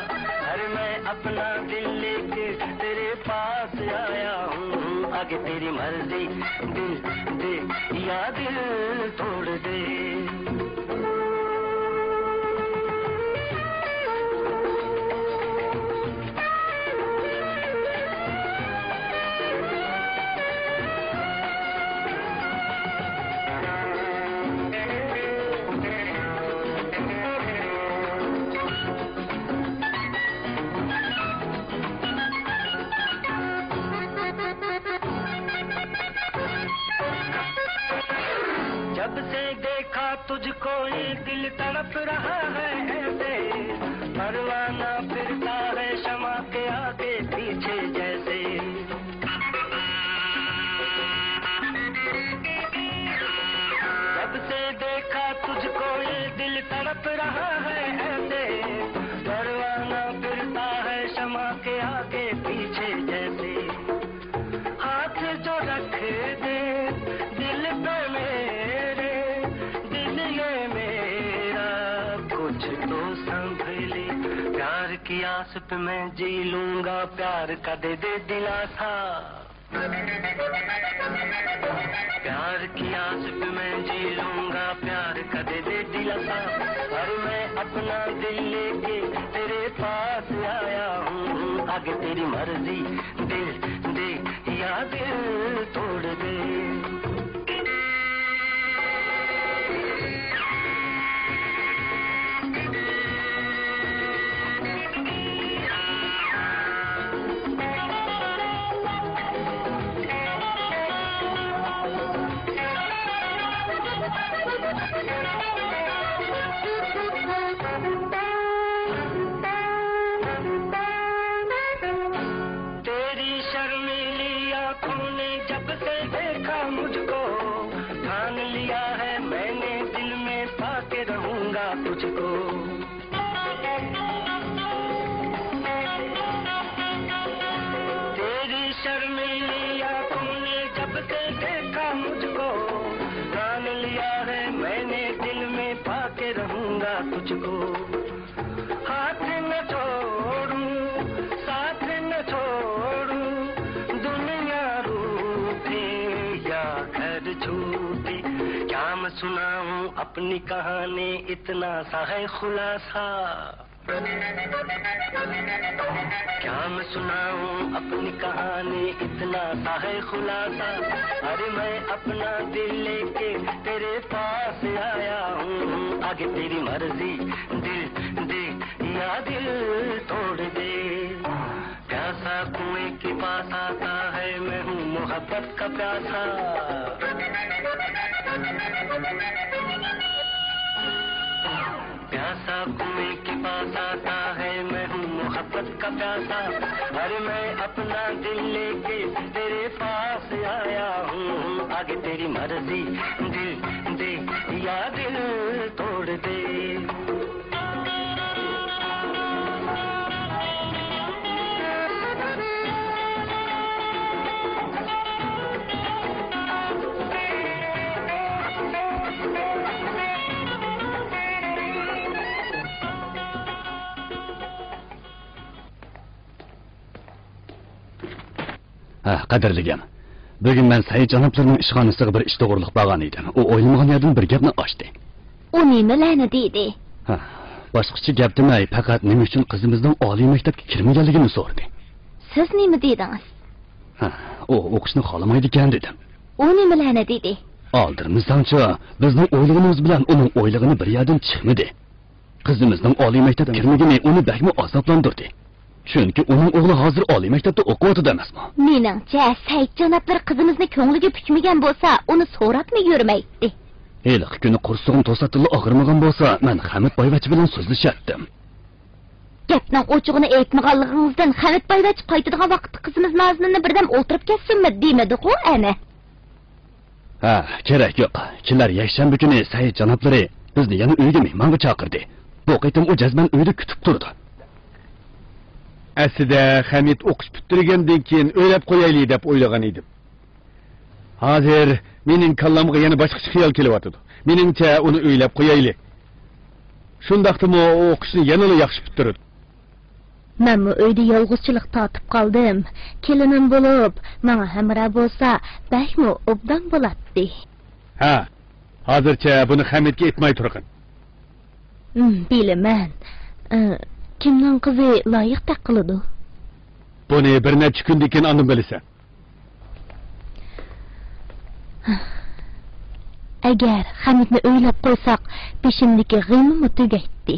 ہر میں اپنا دل لے کے تیرے پاس آیا ہوں۔ آگے تیری مرضی، دل دے یا دل توڑ دے۔ جب سے دیکھا تجھ کو ہی دل تڑپ رہا ہے ایسے پروانہ پھرتا ہے، شمع کے آگے پیچھے جیسے ساتھ میں جی لوں گا پیار کا دے دے دلاسا۔ پیار کی آس پہ میں جی لوں گا پیار کا دے دے دلاسا۔ اور میں اپنا دل لے کے تیرے پاس آیا ہوں۔ آگے تیری مرضی دل دے یا دل توڑ دے۔ اپنی کہانی اتنا سا ہے خلاصہ۔ کیا میں سناؤں اپنی کہانی اتنا سا ہے خلاصہ۔ ارے میں اپنا دل لے کے تیرے پاس آیا ہوں۔ آگے تیری مرضی، دل دے یا دل توڑ دے۔ پیاسا کنویں کے پاس آتا ہے محبت کا پیاسا۔ پیاسا کنویں کے پاس آتا ہے، میں ہوں محبت کا پیاسا۔ ارے میں اپنا دل لے کے تیرے پاس آیا ہوں۔ آگے تیری مرضی، دل دے یا دل توڑ دے۔ Ha qadrligim. Bugun man said janoblarining ishxonasiga bir ish to'g'riliq borgan edim. U o'ylamagan yerdan bir gapni ochdi. U nimalarni deydi? Ha boshqacha gap demay faqat nima uchun qizimizning oliy maktabga kirmaganligini so'radi siz nima dedingiz? Ha u o'qishni xohlamaydi ekan dedim. U nimalarni deydi? Oldirmizdanchi bizning o'ylig'imiz bilan uning o'ylig'ini bir yerdan chiqmadi. Qizimizning oliy maktabga kirmagani uni bakmi azoblantirdi chunki uning o'g'li hozir oliy maktabda o'qiyotidi emasmi? Meningcha said janoblar qizimizni ko'ngliga puchmagan bo'lsa uni so'rabmi yurmaydi heliqi kuni qursog'im to'satilla og'rimagan bo'lsa man hamid boyvachcha bilan so'zlashatdim gapning o'chig'ini aytmaganligingizdan hamid boyvach qaytadigan vaqtda qizimiz nozinini birdam o'tirib ketsinmi demadi-ku ana. Ha kerak yo'q. Kelar yakshanba kuni said janoblari bizni yana uyga mehmonga chaqirdi. Bu qitim u jazman uyda kutib turdi Әсіде Хамид оқыс бүттіргенден кейін өйлеп қойайлы деп ойлаған едім. Hazır менің қалламға yana başka hiyal келіп atıdı. Meningçe onu öylep koyaylı. Şundaktım o, o kişinin yanını yakışıp tutturdu. Men bu öyde татып қалдым. kaldım. болып, болса, Ха, kimning qizi loyiq taqiladi buni bir necha kundan keyin andin bilasan agar hamidni o'ylab qo'ysak peshimdagi g'imimi tugaydi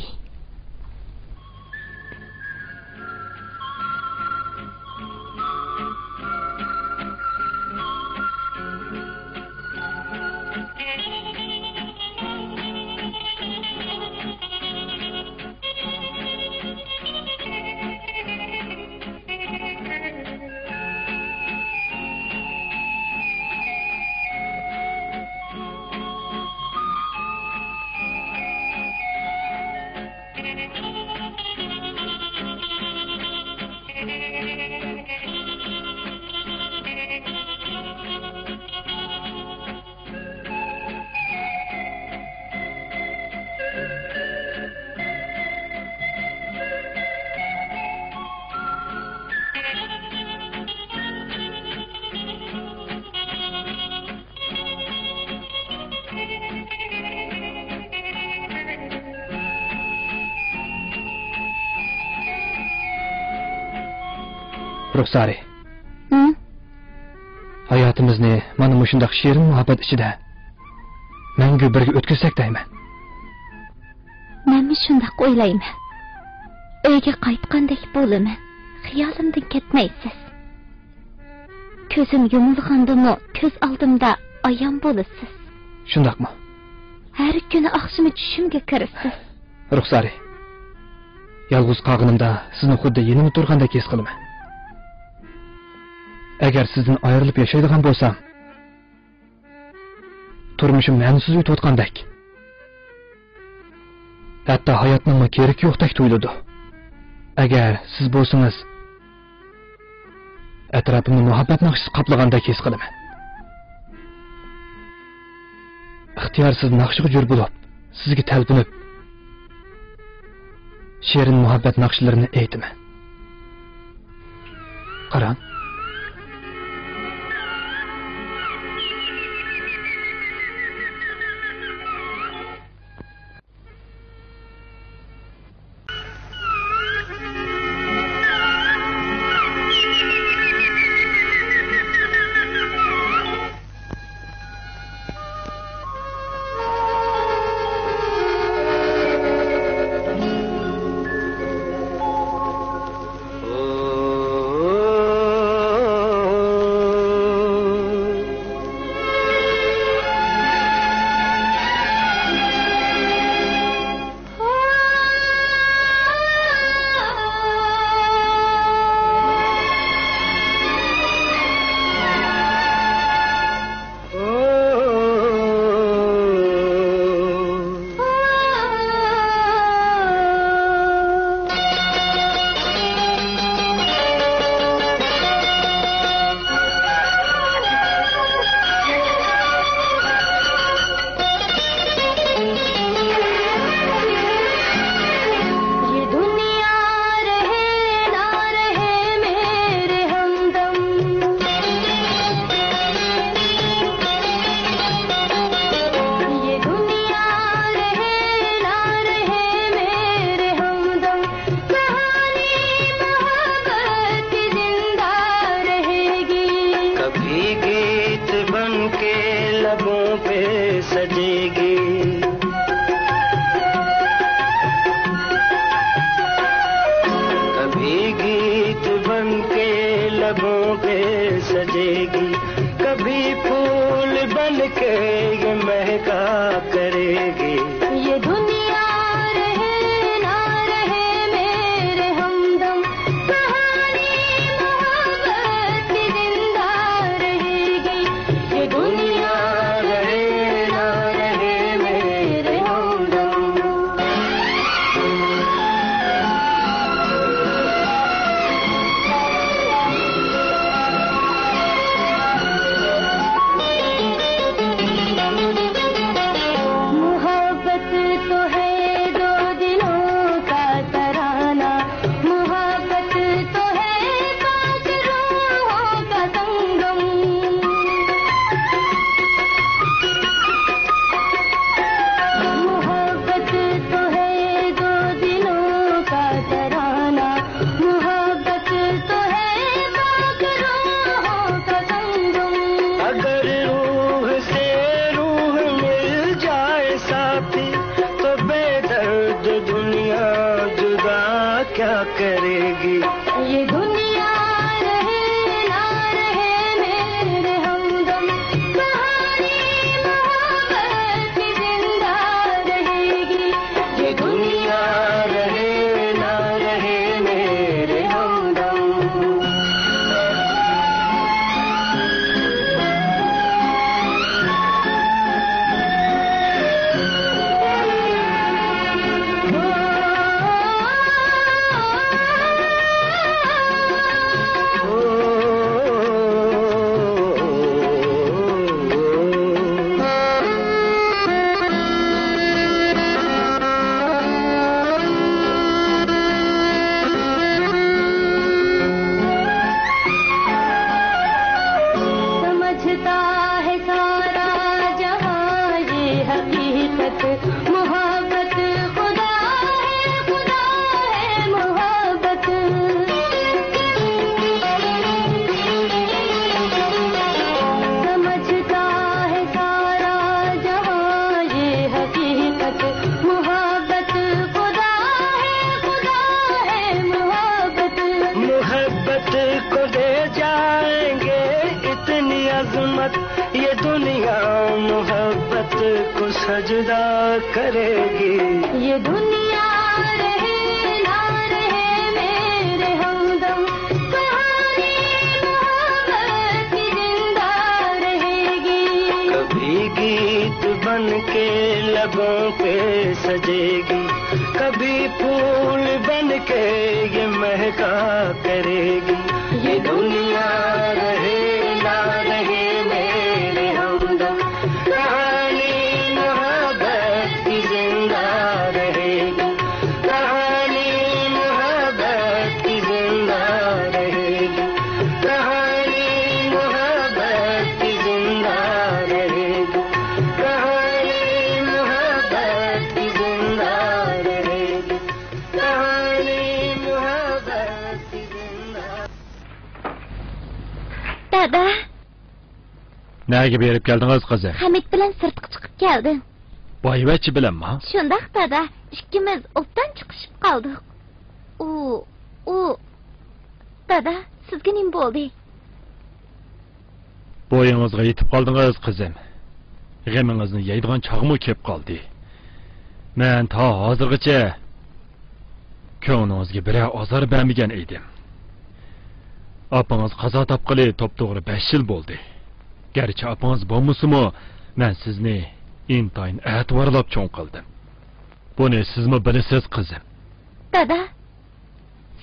Hı? hayotimizni mana mushundoq shirin muhabbat ichida mangu birga o'tkazsak deyman manmi shundoq o'ylayman uyga qaytgandek bo'laman. Xiyolimdan ketmaysiz. Ko'zim yumilgandimi ko'z oldimda ayon bo'lasiz. Shundoqmi? Har kuni oqshimi tushimga kirasiz. Ruxsari yolg'iz qolganimda sizni xuddi yenimi turgandek his qilaman Eger sizden ayrılıp yaşaydigan bolsam, turmuşum mənsiz ütotkandak. Hatta hayatmama gerek yoktak duyuludu. Eger siz bolsanız, etrafımı muhabbet nakşisi kaplagandak his kılıman. ixtiyorsiz naqshiga jur bo'lib sizga talpinib she'rin muhabbat naqshlarini aytaman qarang Nega berib keldingiz qizi? hamid bilan sirtqa chiqib keldim Boyvachchi bilanmi? shundoq dada ikkimiz obdan chiqishib qoldik u u dada sizga nim bo'ldi Bo'yingizga yetib qoldingiz qizim. G'amingizni yeydigan chog'mi kelib qoldi. Men to hozirgacha ko'nglingizga biror ozor bermagan edim. Opangiz qazo topqili to'p-to'g'ri 5 yil bo'ldi. Garchi opangiz bo'lmasimi, men sizni intayin e'tiborlab cho'ng qildim. Buni sizmi bilasiz qizim? dada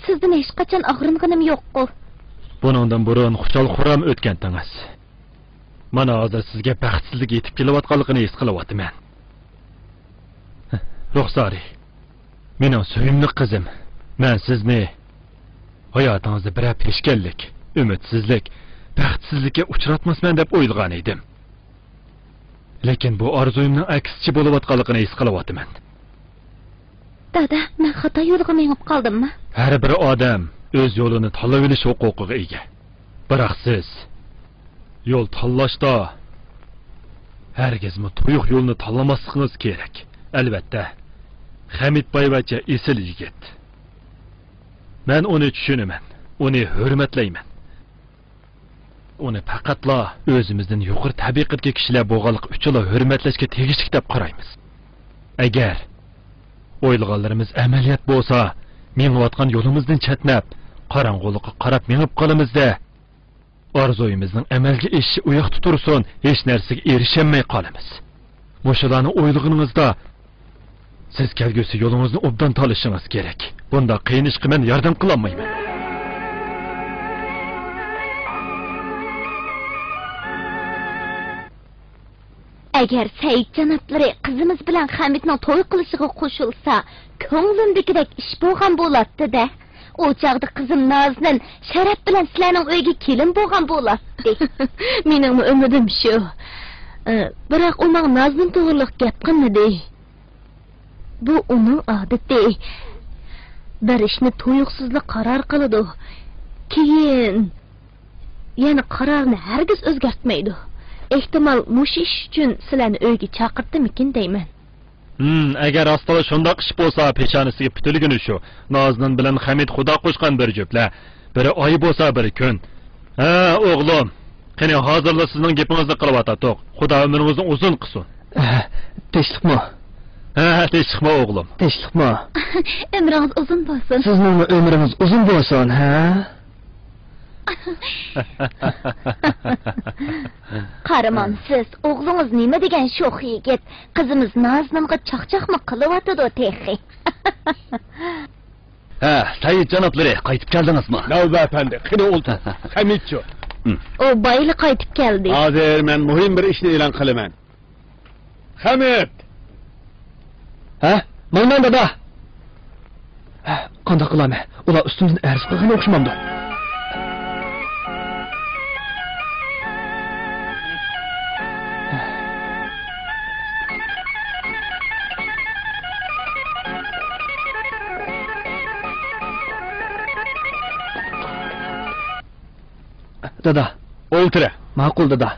sizdan hech qachon og'ringanim yo'q-ku Buningdan burun xushal xuram o'tgandingiz. Mana hozir sizga baxtsizlik yetib kelayotganligini his qilyapman. Ruxsari. Mening suyimli qizim, men sizni hayotingizda biror peshkanlik, umidsizlik, baxtsizlikka uchratmasman deb o'ylagan edim. Lekin bu orzuyimning aksicha bo'layotganligini his qilyapman. dada men xato yo'lga mengib qoldimmi Har bir odam o'z yo'lini tanlab olish huquqiga ega. Biroq siz yo'l tanlashda hargizmi tuyuq yo'lni tanlamasligingiz kerak. Albatta, Hamid Boyvacha esil yigit. Men uni tushunaman, uni hurmatlayman. Uni faqatla o'zimizdan yuqori tabiqatga kishilar bo'lganlik uchun hurmatlashga tegishli deb qaraymiz. Agar o'ylaganlarimiz amaliyat bo'lsa, mengayotgan yo'limizdan chatnab, qorong'ulikqa qarab mengib qolamizda. Orzuyimizning amalga eshishi u yoqda tursin, hech narsaga erishamay qolamiz. Mushularni o'ylaganingizda siz kelgusi yo'lingizni obdan tolishingiz kerak. Bunda qiyin ishga men yordam qila agar said janoblari qizimiz bilan hamidning to'y qilishiga qo'shilsa ko'nglimdagidek ish bo'lgan bo'ladi-da u chog'da qizim noznin sharaf bilan sizlarning uyga kelin bo'lgan bo'ladi mening umidim shu? Biroq u man noznin to'g'riliq gap qilmadi bu uning odati. Bir ishni tuyuqsizlik qaror qiladi keyin yana qarorni hargiz o'zgartmaydi. Ehtimol mush ish uchun sizlarni uyga chaqirtdimikin deyman Hmm, agar rostla shundoq ish bo'lsa, peshonasiga putilgini shu. Noznin bilan Hamid xudo qo'shgan bir juftlar. Biri oy bo'lsa, biri kun. Ha, o'g'lim. Qani hozirla sizning gapingizni qilyapatoq. Xudo umringizni uzun qilsin. tinchlikmi Ha, teshikma o'g'lim. tinchlikmi umringiz uzun bo'lsin sizning umringiz uzun bo'lsin ha qaramon siz o'g'lingiz nima degan sho'x yigit qizimiz noznimga chaqchaqmi qilyotidi texi Ha, Said janoblari, qaytib keldingizmi? Navba efendi, qani o'ldi. Hamidchi. u boyli qaytib keldi Hozir men muhim bir ishni e'lon qilaman. Hamid, ha manman dada Ha, qandoq qilaman ular ustimdan arz qilganga o'xshamamdi noktada. Ultra. Makulda da.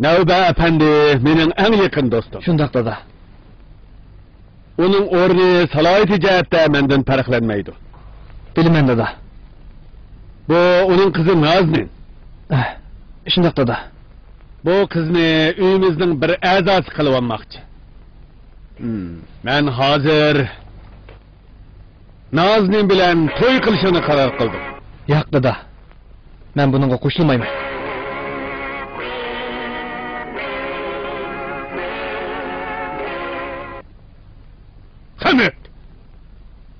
Nevbe efendi benim en yakın dostum. Şundakta da. Onun orni salayeti cihette menden periklenmeydi. Bilimende da. Bu onun kızı Nazmin. Eh, şundakta da. Bu kızını üyümüzün bir azası kılıvanmakçı. Hmm, ben hazır Nazmin bilen toy kılışını karar kıldım. Yaklı da. Ben bununla kuşulmayım. Sen mi?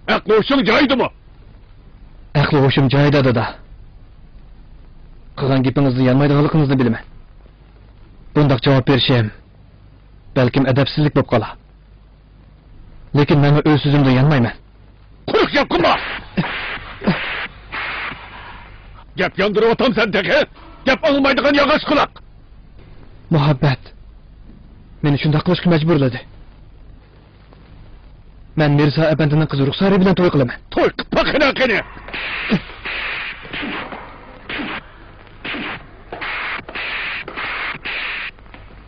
Aklı hoşun caydı mı? Aklı hoşum caydı da da. Kıgan gipinizde yanmaydı hılıkınızı bilmem. Bundak cevap verişeyim. Belkim edepsizlik bop kala. Lekin ben öz sözümde yanmayım. Kuruk yapkınma! Gep yandırı otam sendeki. Gep almaydığın yağış kulak. Muhabbet. Meni şunda kılışkı mecburladı. Men Mirza Efendi'nin kızı Ruhsari bilen toy kılaman. Toy bakın hakini.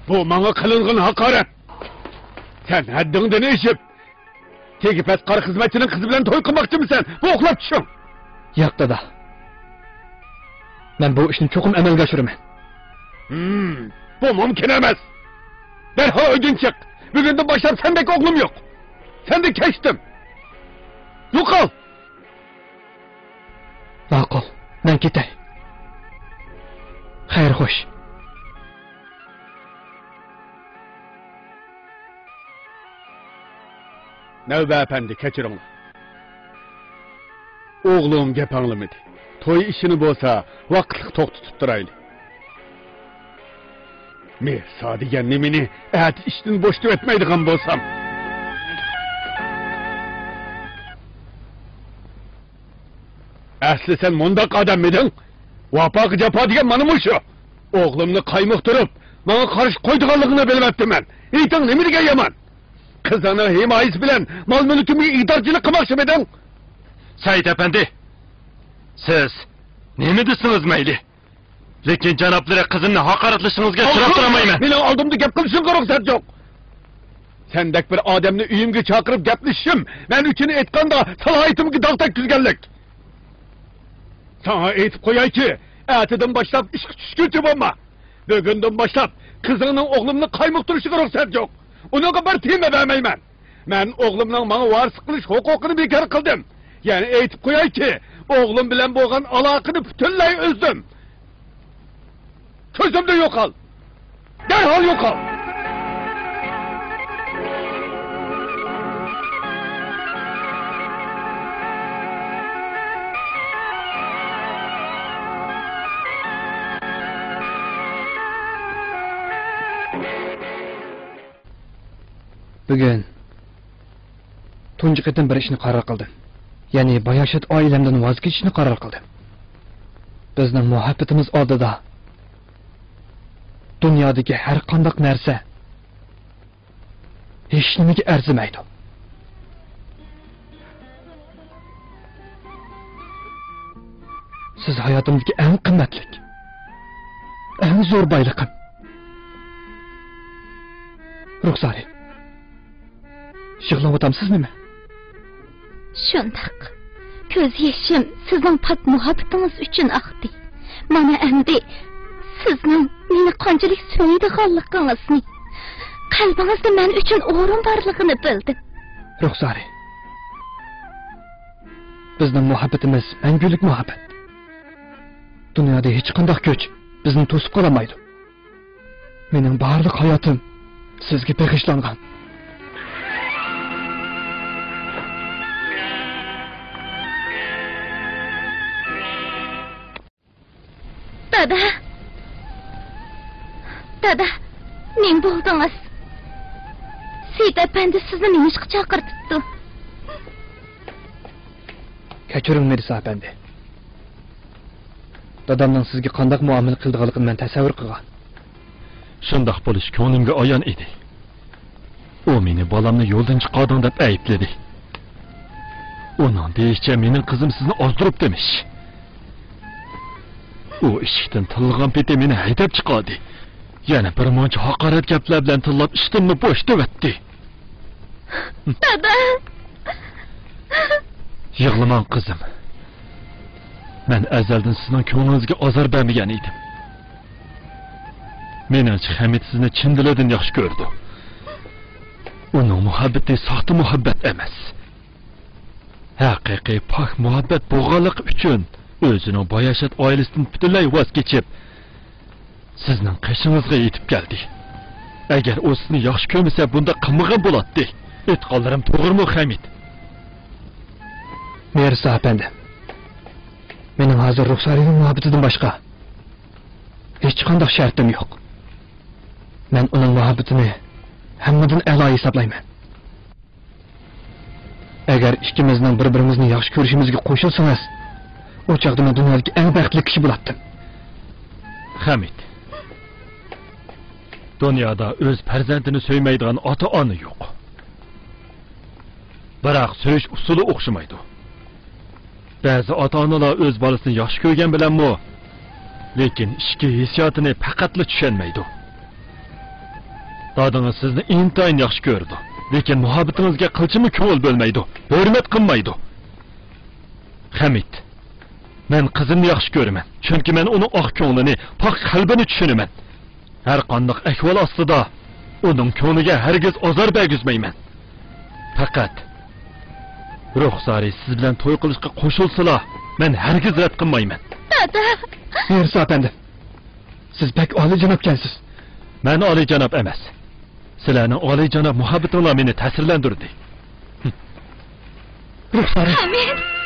Bu bana kılınğın hakaret. Sen haddinde ne işip? Tegipet kar hizmetçinin kızı bilen toy kılmakçı mısın? Bu oklap düşün. Yok da da. Men bu işni çokum emelge sürüme. Hmm, bu mümkün emez. Derha ödün çık. Bugün de başlar sendeki oğlum yok. Sen de keçtim. Yok al. Ben gitay. Hayır hoş. Nevbe efendi, keçirin. Oğlum gep anlamadı to'y işini ishini bo'lsa vaqtliq to'xtatib turaylik men sodiganni meni ati ishdan bo'shatib etmaydigan bo'lsam. Asli sen mundoq odam eding. Vapoq jafo degan mana bu shu. O'g'limni qaymoqtirib manga qarshi qo'ydiganligini bilmabdiman ayting nima degan yomon? Qizini himoyasi bilan mol mulkimga ig'dorchilik qilmoqchi eding said apandi siz ne nimidisiniz meyli? Lekin canaplere kızınla hakaretleşinizge çıraktıramayın. Beni aldımdı gepkilsin karakter yok. Sendek bir ademni üyümge çakırıp geplişim. Ben üçünü etkan da salahitimki daltak güzgenlik. Sana eğitip koyay ki, erteden başlap iş küçükçü bomba. Bugünden başlap kızının oğlumunu kaymık duruşu karakter yok. Onu kadar tiyime vermeyim ben. Ben oğlumdan bana varis kılış hukukunu bir kere kıldım. Yani eğitip koyay ki, oğlum bilen bu boğan alakını bütünley üzdüm. Közümde yok al. Derhal yok al. Bugün tunji qatim bir ishni qaror qildim ya'ni bayoshat oilamdan voz kechishni qaror qildim bizning muhabbatimiz oldida dunyodagi har qandoq narsa hech nimaga arzimaydi siz hayotimdagi eng qimmatlik eng zo'r boyliqim ruxsari yig'layotgamsizmi shundoq ko'z yashim sizning pok muhabbatingiz uchun oqdi mana endi sizning meni qanchalik so'ydiganligingizni qalbingizda men uchun o'rin borligini bildim ruxsari. Bizning muhabbatimiz mangulik muhabbat dunyoda hech qanday kuch bizni to'sib qolamaydi. Mening barliq hayotim sizga bag'ishlangan dada. Dada ning bo'ldingiz siyt apandi sizni nima ishga chaqirtibdi kechiring mirzo apandi dadamning sizga qandoq muomala qildiganligini men tasavvur qilgan shundoq bo'lish ko'nglimga ayon edi u meni bolamni yo'ldan chiqarding deb aybladi uning deyishicha mening qizim sizni ozdirib demish u eshikdan tilg'an peti meni haydab chiqardi yana bir muncha haqorat gaplar bilan tillab ishtimni bo'sh devatdi dada yig'lamang qizim. Man azaldan sizning ko'nglingizga ozor bermagan edim. Menimcha hamid sizni chin dilidan yaxshi ko'rdi. Uning muhabbati soxta muhabbat emas. Haqiqiy pok muhabbat bo'lganligi uchun o'zining boyashat oilasidan butunlay voz kechib sizning qishingizga yetib keldi agar u sizni yaxshi ko'rmasa bunda qilmagan bo'ladi e'tiqodlarim to'g'rimi hamid mirzo apandi mening hozir ruxsarining muhabbatidan boshqa hech qanday shartim yo'q men uning muhabbatini hammadan a'lo hisoblayman agar ikkimizning bir birimizni yaxshi ko'rishimizga qo'shilsangiz men dunyodagi eng baxtli kishi bo'lardim hamid. Dunyoda o'z farzandini so'ymaydigan ota ona yo'q biroq so'yish usuli o'xshamaydi ba'zi ota onalar o'z bolasini yaxshi ko'rgan bilanmi lekin ichki hissiyotini faqatla tushunmaydi dadingiz sizni intayin yaxshi ko'rdi lekin muhabbatingizga qilchimi ko'ngil bo'lmaydi hurmat qilmaydi hamid men qizimni yaxshi ko'raman. Chunki men uni oq ko'nglini pok qalbini tushunaman har qandoq ahvol ostida uning ko'ngliga hargiz ozor bergizmayman. Faqat ruxsari siz bilan to'y qilishga qo'shilsalar men hargiz rad qilmayman. Dada! Mirzo apandi siz bak oliyjanobkansiz man oliyjanob emas. Sizlarning oliyjanob muhabbatinglar meni ta'sirlantirdi. Ruxsari hamid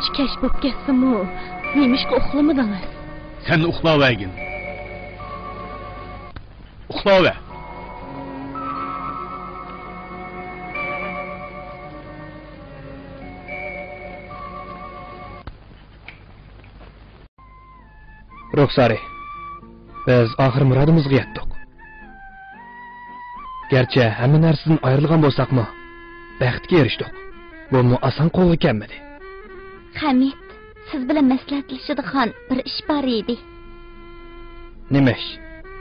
shuncha kash bo'lib ketsimu nemishqa uxlamadingiz Sen uxlavagin. Uxlava. ruxsari biz oxir murodimizga yetdik. Garchi hamma narsadan ayrilgan bo'lsakmi baxtga erishdik. Bu oson qo'lga kelmadi hamid siz bilan maslahatlashadigan bir ish bor edi. Nima ish?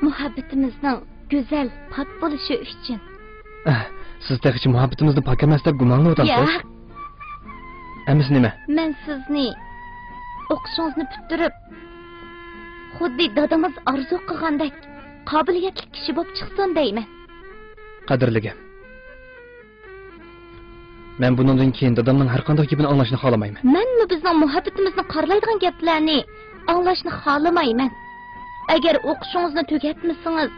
Muhabbatimizning go'zal pok bo'lishi uchun. Ah, siz tegichi muhabbatimizni pok emas deb gumonlayotasiz yo'q. Emis nima? Men sizni o'qishingizni bitirib xuddi dadamiz orzu qilgandek qobiliyatli kishi bo'lib chiqsin deyman. Qadrligim men bundan keyin dadamning har qanday gapini anglashni xohlamayman. Manmi bizning muhabbatimizni qorlaydigan gaplarni anglashni xohlamayman. Agar o'qishingizni tugatmasangiz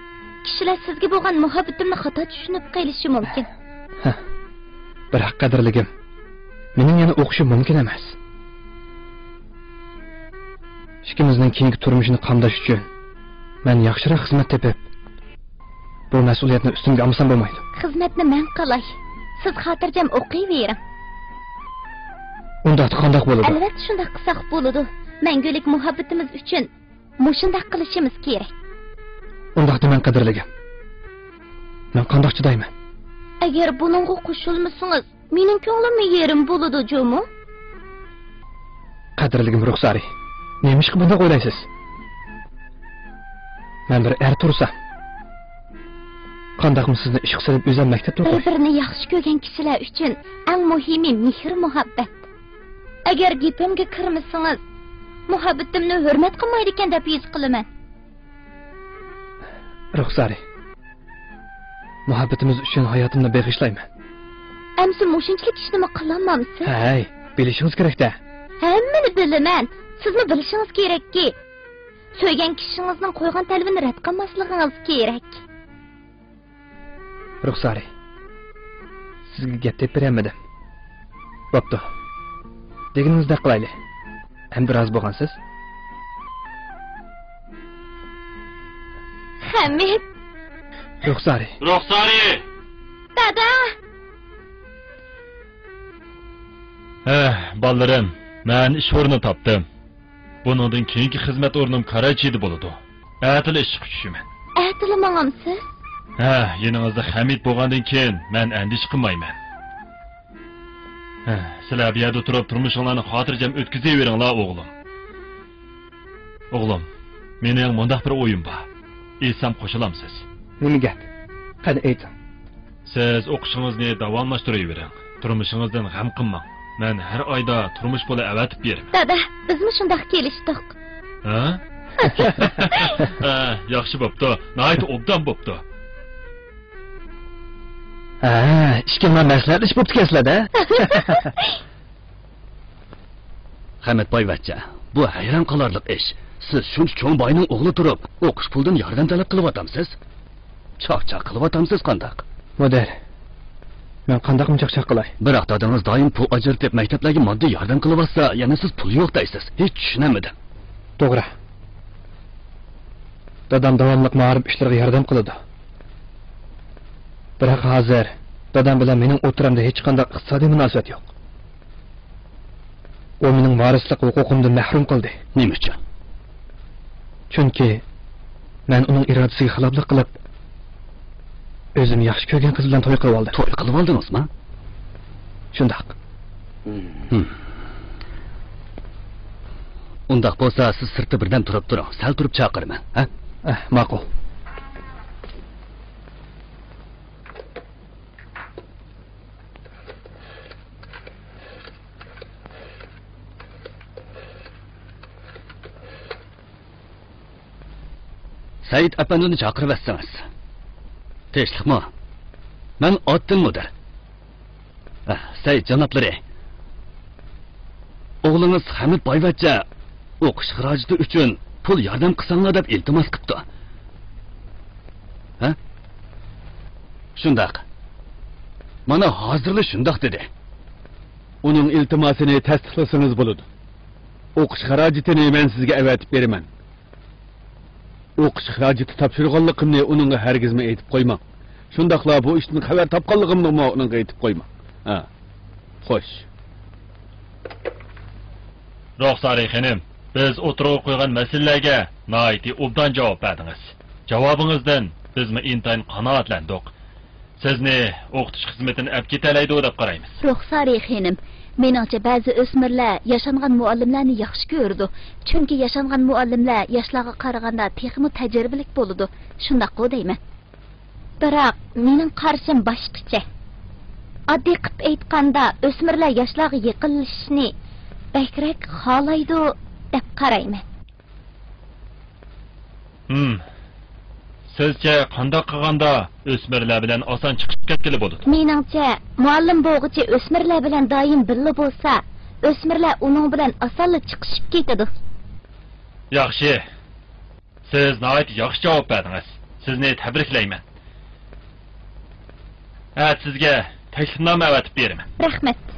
kishilar sizga bo'lgan muhabbatimni xato tushunib qolishi mumkin. Biroq qadrligim mening yana o'qishim mumkin emas. Ikkimizning keyingi turmushini qamdash uchun men yaxshiroq xizmat tepib bu mas'uliyatni ustimga olmasam bo'lmaydi. Xizmatni man qilay siz xotirjam o'qiyvering. Unda qandoq bo'ladi? Albatta shunday qilsak bo'ladi. Mangulik muhabbatimiz uchun mushundoq qilishimiz kerak. Unda demang qadrligim men qandoq chidayman? Agar buningga qo'shilmasangiz mening ko'nglimni yerim bo'ladi jo'mu. Qadrligim ruxsari nima ishqa bundoq o'ylaysiz? Men bir er tursam qandoqmi sizni ishq silib o'zim maktabda bir birini yaxshi ko'rgan kishilar uchun eng muhimi mehr muhabbat. Agar gapimga kirmasangiz muhabbatimni hurmat qilmaydi ekan deb his qilaman. Ruxsari muhabbatimiz uchun hayotimni beg'ishlayman amsi mushunchalik ishnimi qilolmamsiz hay bilishingiz kerakda. Hammani bilaman. Sizni bilishingiz kerakki? So'ygan kishingizning qo'ygan talabini rad qilmasligingiz kerak ruxsari sizga gap deb berolmadim bo'pti deganingizdek qilayli endi rozi bo'lgansiz? Hamid ruxsari ruxsari dada! Eh bolalarim man ish o'rni topdim. Buningdan keyingi xizmat o'rnim karachida bo'ladi. Atili ishga tushaman aytilamangamsiz ha yoningizda hamid bo'lgandan keyin man andish qilmayman. Ha, sizlar bu yerda turib turmushinglarni xotirjam o'tkazaveringlar o'g'lim. O'g'lim mening mundaq bir o'yim bor. Esam qo'shilamsiz. Nima gap? Qani ayting siz o'qishingizni davomlashtiravering. Turmushingizdan g'am qilmang. Man har oyda turmush puli avatib beraman. Dada bizmi shundoq kelishdik? Ha? Ha, yaxshi bo'pti. Nihoyat obdan bo'pti. Ha ishga man maslahatlash bo'pti sizlarda hamid boyvachcha bu hayron qolarliq ish. Siz shuncha cho'ng boyning o'g'li turib o'qish pulidan yordam talab qilyapamsiz chaqchaq qilyapamsiz qandaq mudir man qandaqmi chaqchaq qilay? Biroq dadangiz doim pul ajratib maktablarga moddiy yordam qilyapsa yana siz pul yo'q deysiz. Hech tushunamadim to'g'ri. Dadam davomli ma'rif ishlariga yordam qiladi biroq hozir dadam bilan mening o'tiramda hech qanday iqtisodiy munosabat yo'q. U mening varislik huquqimdan mahrum qildi. Nima uchun? Chunki man uning irodasiga xiloflik qilib o'zim yaxshi ko'rgan qiz bilan to'y qilib oldim. To'y qilib oldingizmi shundoq. Hmm. undoq bo'lsa siz sirtda birdan turib turing. Sal turib chaqirman ha? Ah, ma'qul said apandini chaqirib yotsangiz tinchlikmi? Man otdil mudir Ah, said janoblari. O'g'lingiz hamid boyvachcha o'qish xarajati uchun pul yordam qilsanglar deb iltimos qilibdi. Ha? Shundoq. Mana hozirli shundoq dedi. Uning iltimosini tasdiqlasangiz bo'ladi. O'qish xarajatini men sizga avatib beraman. O'qish xarajati topshirganligimni uningga hargizmi aytib qo'ymang shundoqla bu ishdan xabar topganligimni uningga aytib qo'ymang ha. Xo'sh. Ruxsari xonim biz o'tirib qo'ygan masalalarga noiti obdan javob berdingiz. Javobingizdan bizmi intayin qanoatlandik sizni o'qitish xizmatini olib ketalaydi deb qaraymiz. Ruxsari xonim meningcha ba'zi o'smirlar yashangan muallimlarni yaxshi ko'rdi. Chunki yashangan muallimlar yoshlarga qaraganda texmi tajribalik bo'ladi shundoq deyman. Biroq mening qarashim boshqacha. Oddiy qilib aytganda o'smirlar yoshlarga yiqilishni bakrak xohlaydi deb qarayman. Hmm. Sizcha qandoq qilganda o'smirlar bilan oson chiqib ketgili bo'ladi meningcha muallim bo'lg'icha o'smirlar bilan doim birga bo'lsa o'smirlar uning bilan osonla chiqishib ketadi. Yaxshi. Siz nihoyat yaxshi javob berdingiz. Sizni tabriklayman. At sizga taklifnoma avatib beraman. Rahmat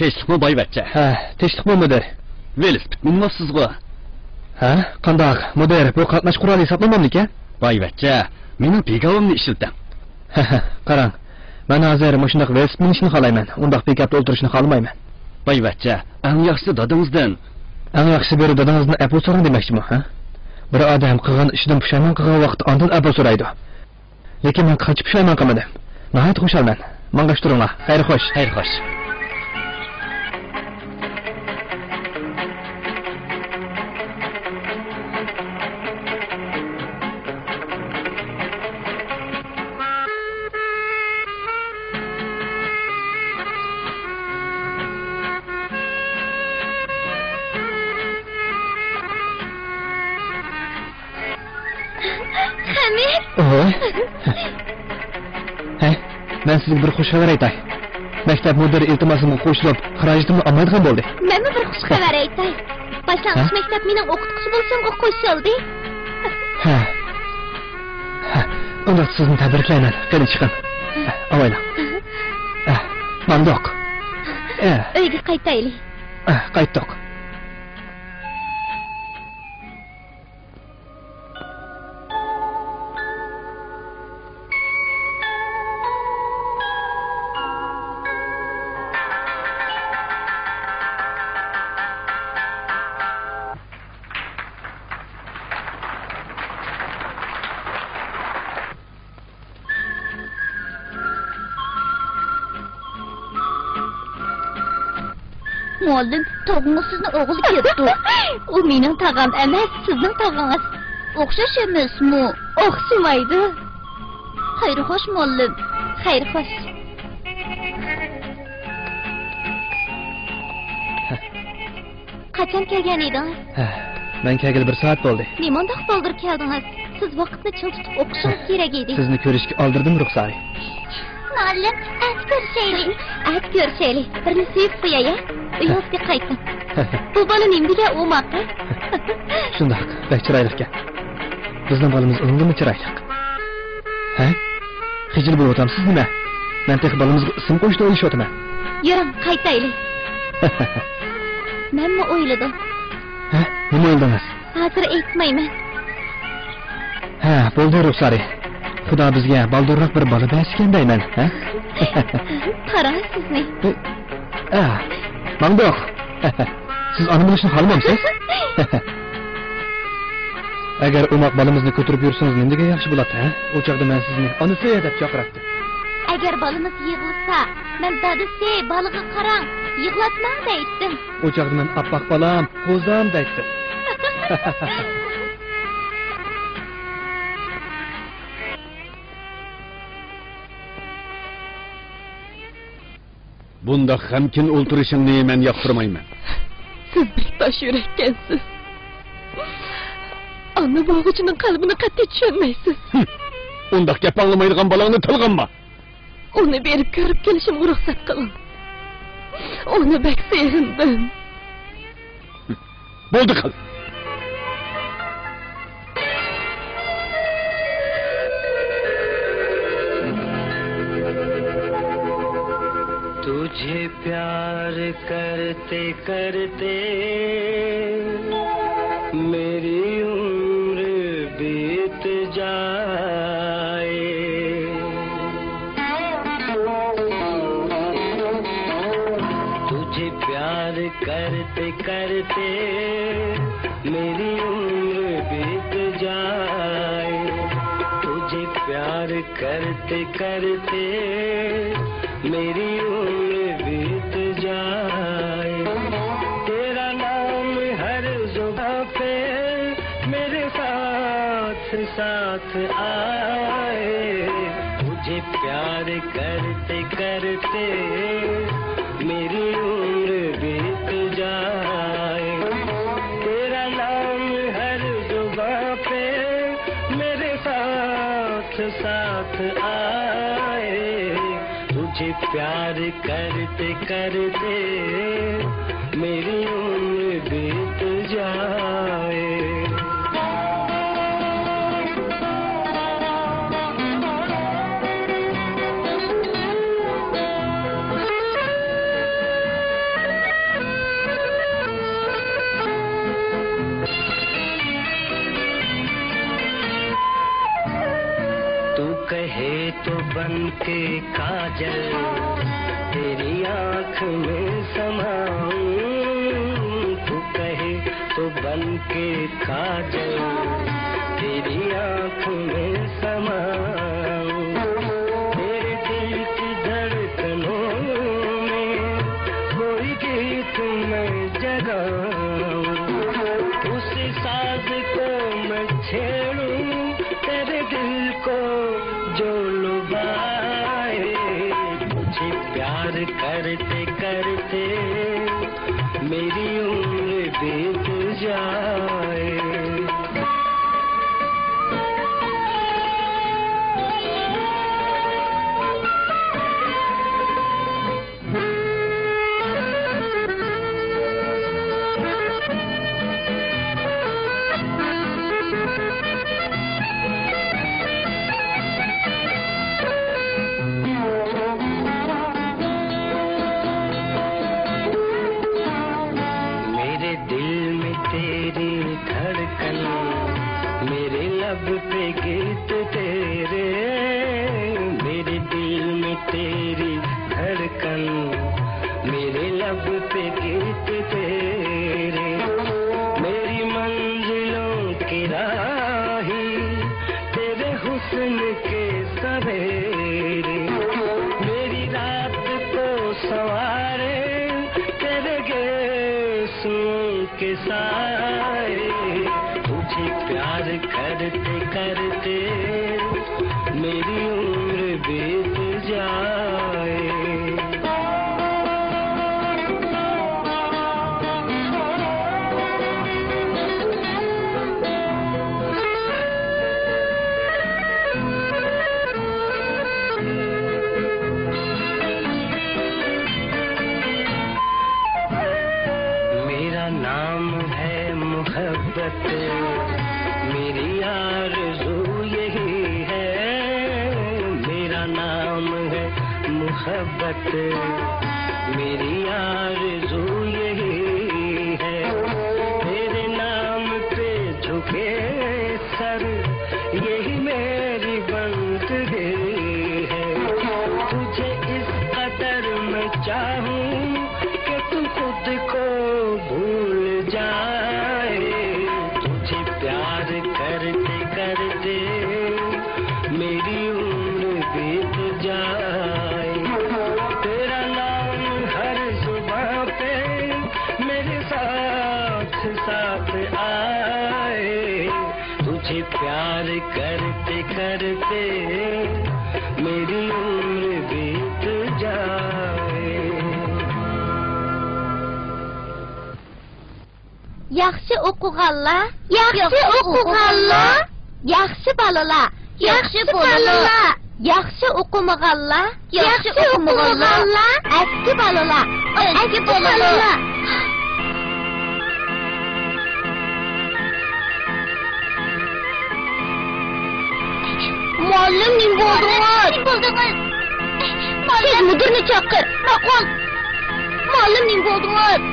Тестіқмі бай бәтчі. Ә, тестіқмі мүдір. Веліс бітмін масыз ғо. Ә, қандақ, мүдір, бұл қатнаш құралы сапламам неке? Бай бәтчі, менің пегавымны ішілдім. Ә, қараң, мен азыр мұшындық веліс мен ішін қалаймын, ондақ пегапты олтырышын қалмаймын. Бай бәтчі, әң яқсы дадыңыздың. Әң яқсы бері дадыңыздың әпу сұрын демекші мұ, ә? Bir adam qilgan ishidan pushaymon qilgan vaqtda ondan abu so'raydi. Lekin men qancha pushaymon qilmadim. Nihoyat xushalman. Mangashtiringlar. Xayr xo'sh, xayr xo'sh. Men sizga bir xush xabar aytay. Maktab mudiri iltimosimga qo'shilib, xarajatimni olmaydigan bo'ldi. manmi bir xush xabar aytay boshlang'ich maktab mening o'qituvchi bo'lsamga qo'shildi Ha. Unda sizni tabriklayman. Qani chiqing. Avaylang. Mandoq. Uyga qaytaylik ah, oldin tug'ng'isizni o'g'li ketdi u mening tog'am emas sizning tog'ingiz o'xshash emasmi o'xshamaydi xayrixo'sh muallim. Xayrixo'sh qachon kelgan edingiz man kelgili bir soat bo'ldi. Nemondoq bo'ldirib keldingiz. Siz vaqtni chil tutib o'qishingiz kerak edi. Sizni ko'rishga oldirdim ruxsari At ko'rishaylik. At ko'rishaylik. Birini sevib qo'yay, uyimizga qaytdim. Bu bola nimdiga o'maqi? Shundoq, bek chiroyli ekan. Bizning bolamiz unimi chiroyli. Ha? Xijil bo'lib o'tamsiz nima? Men tek bolamizga ism qo'yishni o'ylashyapman. Yuring, qaytaylik. Menmi o'yladim? Ha? Nima o'yladingiz? Hozir aytmayman. Ha, bo'ldi ruxsari. Xudo bizga baldurroq bir bola ha? Qarang sizni. Mamdoh. Siz ona bo'lishni xohlamamsiz? Agar umoq bolamizni ko'tarib yursangiz menga yaxshi bo'ladi, ha? O chaqda men sizni onasi deb chaqiratdim. Agar bolamiz yig'ilsa, men dadisi baliga qarang, yig'latma deydim. O chaqda men appoq bolam, qo'zam deydim. Bunda hemkin ulturişini hemen yaptırmayın ben. Siz bir taş yürekkensiz. Anne boğucunun kalbini katı düşünmeysiz. Undak yap anlamaydıgan balağını tılgınma. Onu berip görüp gelişim ruhsat kılın. Onu bek sevindim. Buldu kal. مجھے پیار کرتے کرتے میری عمر بیت جائے۔ تجھے پیار کرتے کرتے میری عمر بیت جائے۔ تجھے پیار کرتے کرتے करते காதல் سویرے میری رات کو سوارے تیرے گے سو کے ساتھ۔ Yaxshi o'qiganlar, yaxshi o'qiganlar, yaxshi bolalar, yaxshi bolalar, yaxshi o'qimaganlar, yaxshi o'qimaganlar, eski bolalar, eski bolalar. Muallim nim bo'ldingiz? Nim bo'ldingiz? Siz mudirni chaqir. Maqol. Muallim nim bo'ldingiz?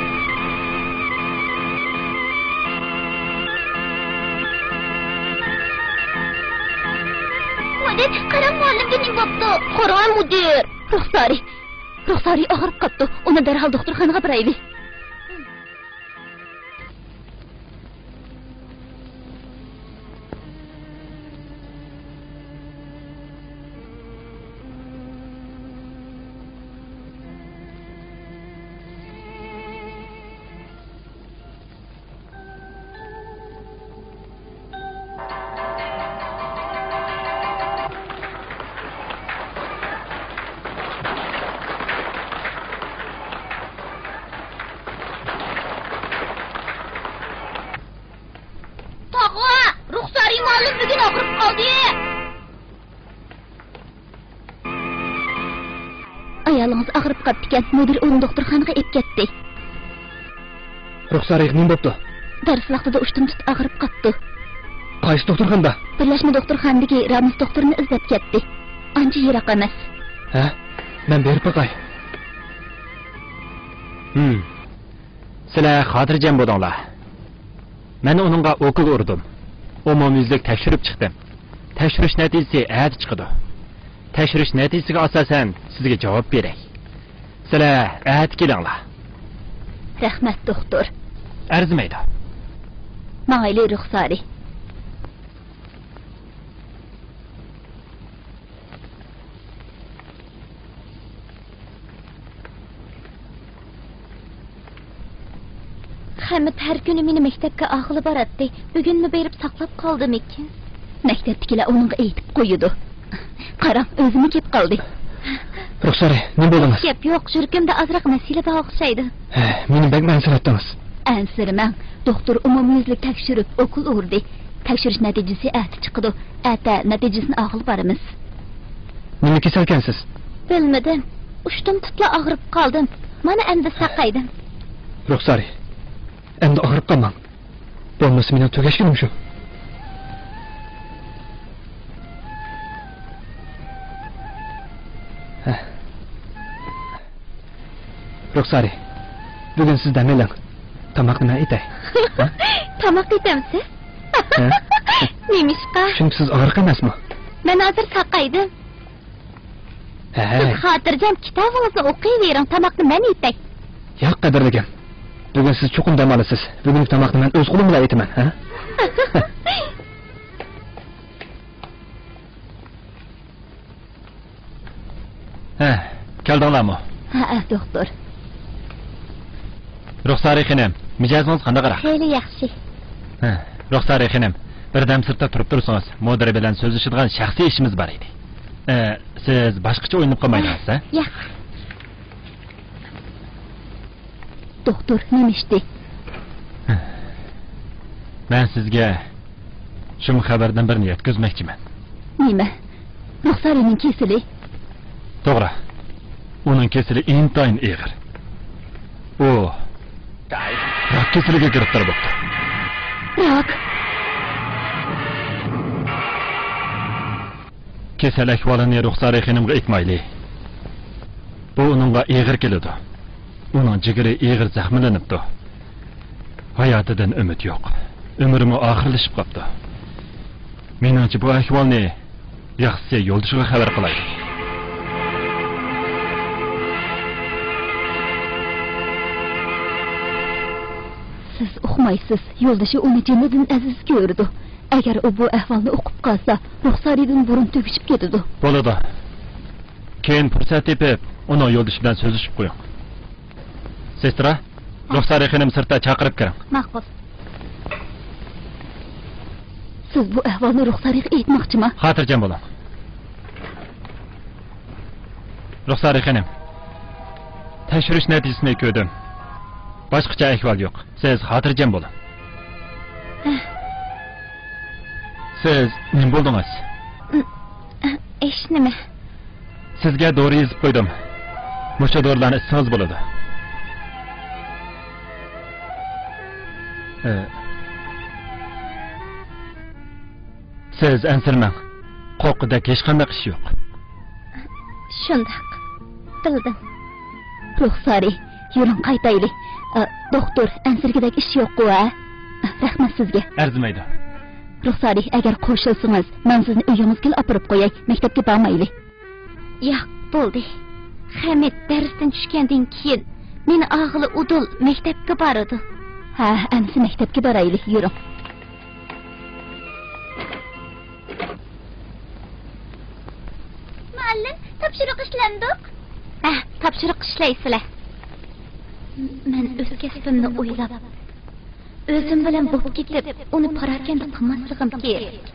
Mudir qarang muallimga nim bo'pti qarang mudir? Ruxsari ruxsari og'rib qopti uni darhol doktorxonaga boraylik ekan mudir uni doktorxonaga olib ketdi ruxsari nim bo'pti dars vaqtida ushtum tut og'rib qolibdi qaysi doktorxonada birlashma doktorxonadagi ramiz doktorini izlab ketdi ancha yiroq emas ha man berib boqay Hmm. Sizlar xotirjam bo'linglar. Men uningga o'qib urdim. Umumyuzlik tekshirib chiqdim. Tekshirish natijasi. Tekshirish natijasiga asosan sizga javob beray. Sələ, əhət gilənlə. Rəhmət, doktor. Ərzməydə. Maili rüxsari. Həmid hər günü məni məktəbə ağlı baratdı. Bugünmü berib saxlab qaldım ekin. Məktəbdikilər onun eytib qoyudu. Qaram, özümü kep qaldı. Ruxsari nim bo'ldingiz gap yo'q yuragimda ozroq masala bor o'xshaydi. Ha, meni bak mansiratdingiz ansirmang doktor umumyuzlik tekshirib o'kul urdi. Tekshirish natijasi ati chiqdi. Ata natijasini og'il boramiz. Nima kasalkansiz bilmadim. Ushtum tutla og'rib qoldim. Mana endi saqaydim. Ruxsari endi og'rib qolmang. Bo'lmasa meni tugashganim shu ruxsari bugun siz dam oling tomoqni man etay tomoq etamsiz Ha? nemishqa chunki siz og'riq emasmi? Man hozir saqaydim. Siz xotirjam kitobingizni o'qiyvering tomoqni man etay. Yo'q qadrligim bugun siz chuqur dam olasiz. Bugungi tomoqni man o'z qo'lim bilan etaman کل دانلامو ها دکتر رخساری خنم میجاز مونز خنده قرق خیلی یخشی رخساری خنم بردم سرتا ترپ ترسونز مدر بلن سوزشیدغان شخصی işimiz бар иди siz boshqacha o'ynab qolmaydingiz a ah, yo'q doktor nima ishdi? Man sizga shu xabardan birini yetkazmoqchiman. Nima? Ruxsarinning kesili to'g'ri. Оның кесірі ентайын еғір. О, Рак кесіріге кіріптір бұқты. Рак. Кесіл әкваліне рұқсар әкенімгі ікмайлы. Бұ оныңға еғір келеді. Оның жігірі еғір зәхмілініпті. Хаятыдан үміт йоқ. Үмірімі ақырлышып қапты. Мен Менің жібі әкваліне яқсы елдішіғі қабар қылайды. Siz uqmaysiz yo'ldoshi uni jinidan aziz ko'rdi agar u bu ahvolni o'qib qolsa ruxsariydan burun tugishib ketadi bo'ladi keyin fursat tepib uni yo'ldoshi bilan so'zlashib qo'ying sestra ruxsari xonim sirtda chaqirib kiring maqbul siz bu ahvolni ruxsariyga aytmoqchimi xotirjam bo'ling ruxsari xonim tekshirish natijasini ko'rdim boshqacha ahvol yo'q. Siz xotirjam bo'ling. Siz nima bo'ldingiz? Ish nima? Sizga dori yezib qo'ydim. Musha dorilarni ichsangiz bo'ladi. Ee, siz ansirmang. Qo'rqidek hech qanday ish yo'q. Shundoq. Bildim. Ruxsari yuring qaytaylik doktor ansirgidek ish yo'q-ku a rahmat sizga arzimaydi ruxsari agar qo'shilsangiz man sizni uyingizga olib qo'yay maktabga bormaylik yo'q bo'ldi hamid darsdan tushgandan keyin meni og'ili udul maktabga boradi ha anisi maktabga boraylik yuring muallim topshiriq ishlandik ah topshiriq ishlaysizlar men o'z kasbimni o'ylab o'zim bilan bo'lib ketib uni parokanda qilmasligim kerak.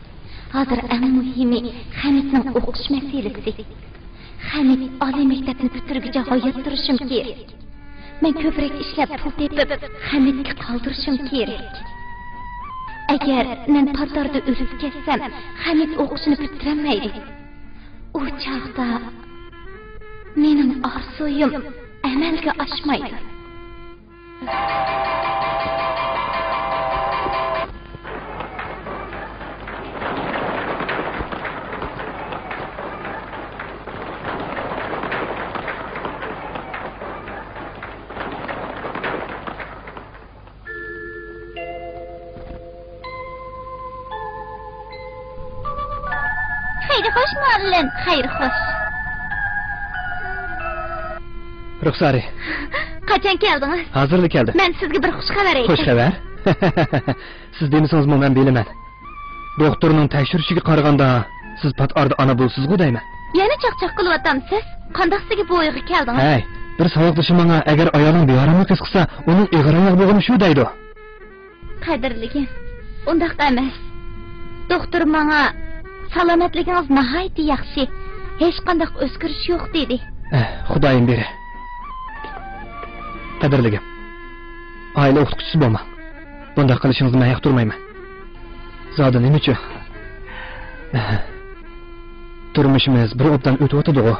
Hozir eng muhimi hamidning o'qish masalasi hamid oliy maktabni bitirguncha hayot turishim kerak. Men ko'proq ishlab pul tepib hamidga qoldirishim kerak. Agar men patorda o'lib ketsam hamid o'qishini bitirolmaydi. U chog'da mening orzuyim amalga oshmaydi. خیلی خوش معلم خیلی خوش. Ruxsari. Qachon keldingiz? Hozirla keldi. Men sizga bir xush xabar aytay xush xabar siz demasangizmi man bilaman. Doktorning tekshirishiga qaraganda siz pat orda ona bo'lsizgu deyman. Yana chaqchaq qilyaptamsiz qandoqsiga bu uyga keldingiz? Hey bir saboqdoshim manga agar ayoling beoramlik his qilsa uning ig'irroq bo'lgani shu deydi. Qadrligim undoq emas. Doktor manga salomatligingiz nihoyatda yaxshi. Hech qanday o'zgarish yo'q dedi. Eh, xudoyim beri qadrligim oila o'qituvchisi bo'lmang bunday qilishingizni man yoqtirmayman zodi nima uchun? Turmushimiz bir obdan o'tyotidi-ku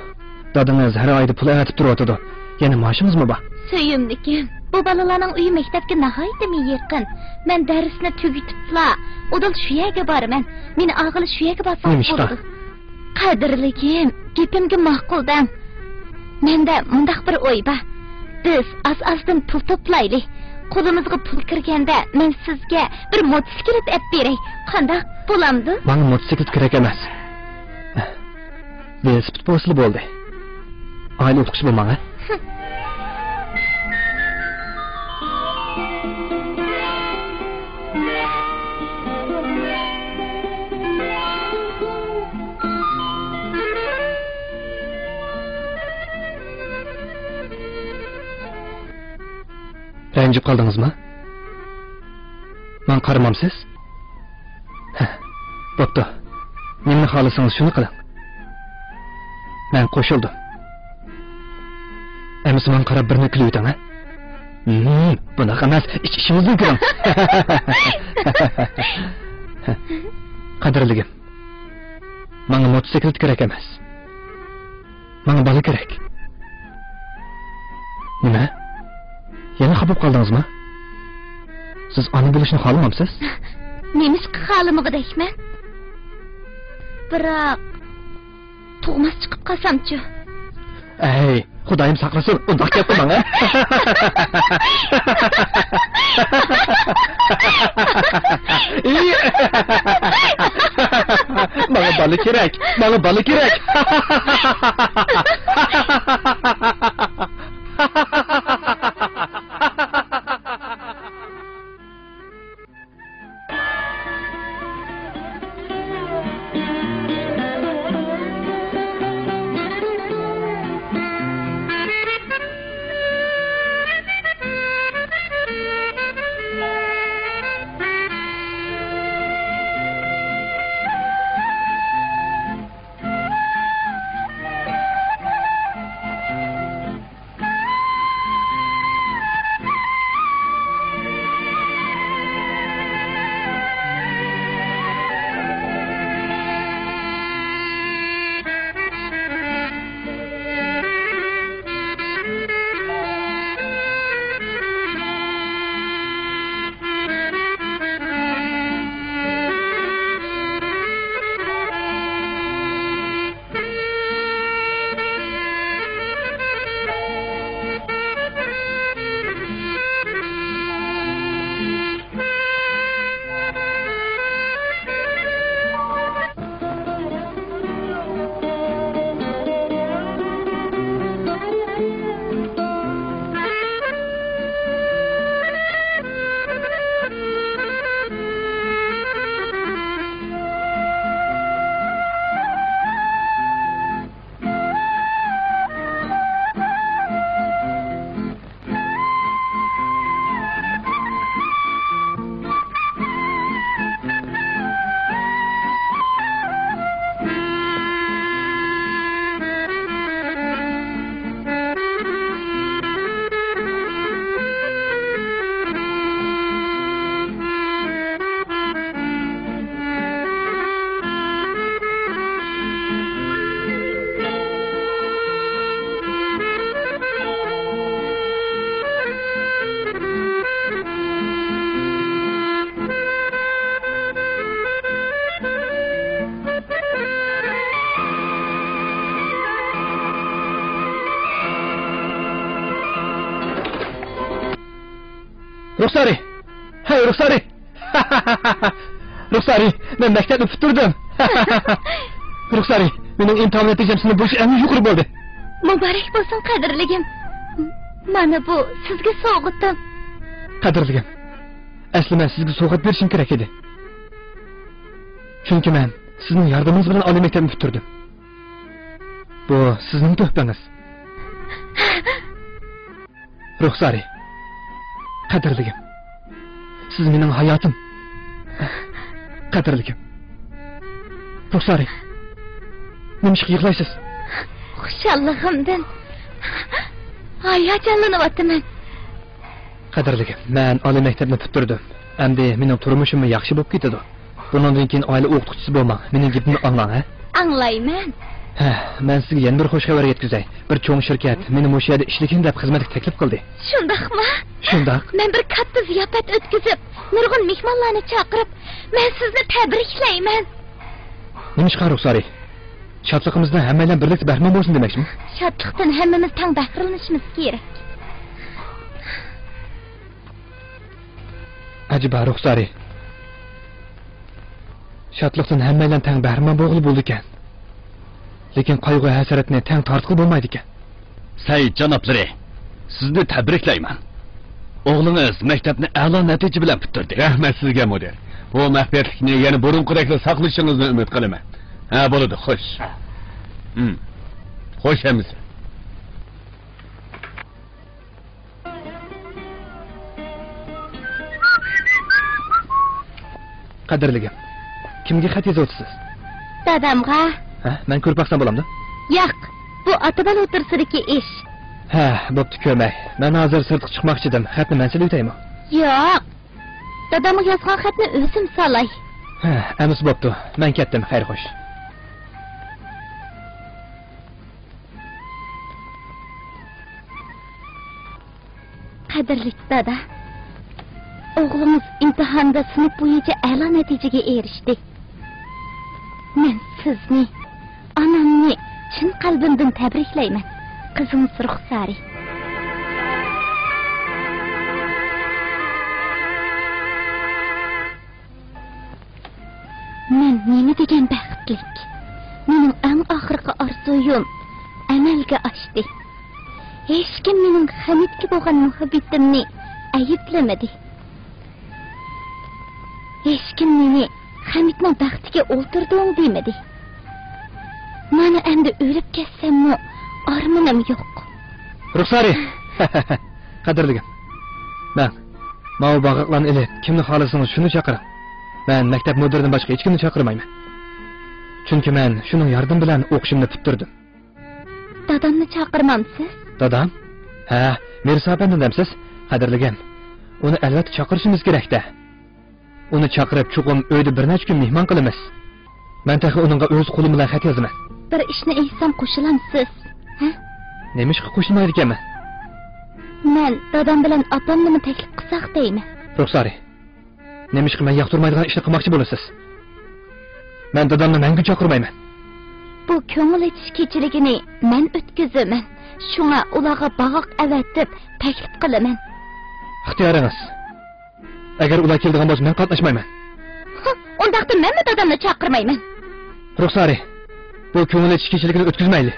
dadingiz har oyda pul avatib turyotidi. Yana maoshingizmi bor suyimlikim bu bolalarning uyi maktabga nihoyatda yaqin. Men darsni tugitibla udil shu yerga boraman. Meni og'ili shu yerga borsa Nemishqa? bo'ladi qadrligim gapimga ma'qul dang menda mundoq bir o'y bor biz ozdan pul to'playlik. Qo'limizga pul kirganda men sizga bir motosiklet olib beray. Qandoq bo'lamdi? Manga motosiklet kerak emas. Velosiped bo'lsa bo'ldi. Oila o'qituvchi bo'lmang ranjib qoldingizmi? Man qaramamsiz bo'pti. Nimni xohlasangiz shuni qiling. Man qo'shildim. Amisi man qarab birni kulib o'tang a Hmm, bunaqa emas ich ishimizni kiring qadrligim manga motosiklet kerak emas. Manga bola kerak. Nima? Yana xafa bo'lib qoldingizmi siz ona bo'lishni xohlamamsiz Nemishqa xohlamag'idakman. Biroq tug'mas chiqib qolsamchi? ey xudoyim saqlasin undoq gap qilmang manga bola kerak manga bola kerak ruxsari. Hey ruxsari. Ruxsari men maktabni bitirdim ruxsari mening imtihon natijam sizning bo'lish eng yuqori bo'ldi. Muborak bo'lsin qadrligim. Mana bu sizga sovg'atim. qadrligim. Asli men sizga sovg'at berishim kerak edi. Chunki men sizning yordamingiz bilan oliy maktabni bitirdim bu sizning tuhfangiz. Ruxsari qadrligim siz mening hayotim qadrligim ruxsari nimishqa yig'laysiz Xushallig'imdan hayajonlanyapman. qadrligim man oliy maktabni bitirdim endi mening turmushim yaxshi bo'lib ketadi bundan keyin oila o'qituvchisi bo'lmang mening gapimni anglang ha Anglayman. Ha man sizga yana bir xush xabar yetkazay. Bir cho'ng shirkat meni o'sha yerda ishlagin deb xizmatga taklif qildi. Shundaqmi? shundoq. Men bir katta ziyofat o'tkazib, nurg'un mehmonlarni chaqirib, men sizni tabriklayman. nima ishqa ruxsari shodligimizdan hammalar birlikda bahramand bo'lsin demoqchimi? Shodlikdan hammamiz tang bahrilanishimiz kerak. ajiba ruxsari. Shodlikdan hammalar tang bahramand bo'lg'ili bo'ldi ekan lekin qayg'u hasaratni tang tortqili bo'lmaydi ekan Said janoblari, sizni tabriklayman. O'g'lingiz maktabni a'lo natija bilan bitirdi. rahmat sizga mudir bu maxfiyatlikni yana burunqidek saqlashingizni umid qilaman ha bo'ladi xo'sh Hmm. xo'sh hamisi qadrligim kimga xat yozyapsiz Dadamga ha man ko'rib baqsam bo'lamda yo'q. Bu otadan o'tirsidagi ish. ha bo'pti ko'rmay man hozir sirtqa chiqmoqchi edim xatni man sizga yutaymi Yo'q. Dadamga yozgan xatni o'zim solay. ha amis bo'pti man ketdim xayr xo'sh Qadrli dada. o'g'limiz imtihonda sinf bo'yicha a'lo natijaga erishdi men sizni chin qalbimdan tabriklayman qizimiz ruxsari men nima degan baxtlik mening eng oxirgi orzuyim amalga oshdi hech kim mening hamidga bo'lgan muhabbatimni ayblamadi hech kim meni hamidning baxtiga o'ltirding demadi mana endi o'lib ketsammi armonim yo'q. Ruxsari qadrligim. Man mau bog'iqlarni ilib kimni xohlasangiz shuni chaqiring man maktab mudiridan boshqa hech kimni chaqirmayman. Chunki man shuning yordam bilan o'qishimni puturdim dadamni chaqirmamsiz? Dadam? Ha mirso apandimsiz qadrligim uni albatta chaqirishimiz kerakda uni chaqirib chuqum uyda bir necha kun mehmon qilamiz. Man tahi uningga o'z qo'lim bilan xat yozaman bir ishni aytsam qo'shilamsiz ha? Qo'shilmaydi ekanman? Man dadam bilan opamnimi taklif qilsaq deyman ruxsari nima ishga man yoqtirmaydigan ishni qilmoqchi bo'lasiz. Man dadamni mangu chaqirmayman. Bu ko'ngil etish kechiligini man o'tkazaman. Shunga ularga bag'oq avatib taklif qilaman. Ixtiyoringiz. Agar ular keladigan bo'lsa men qatnashmayman. Undaqda manmi dadamni chaqirmayman? Ruxsari bu ko'ngil etish kechiligini o'tkazmayli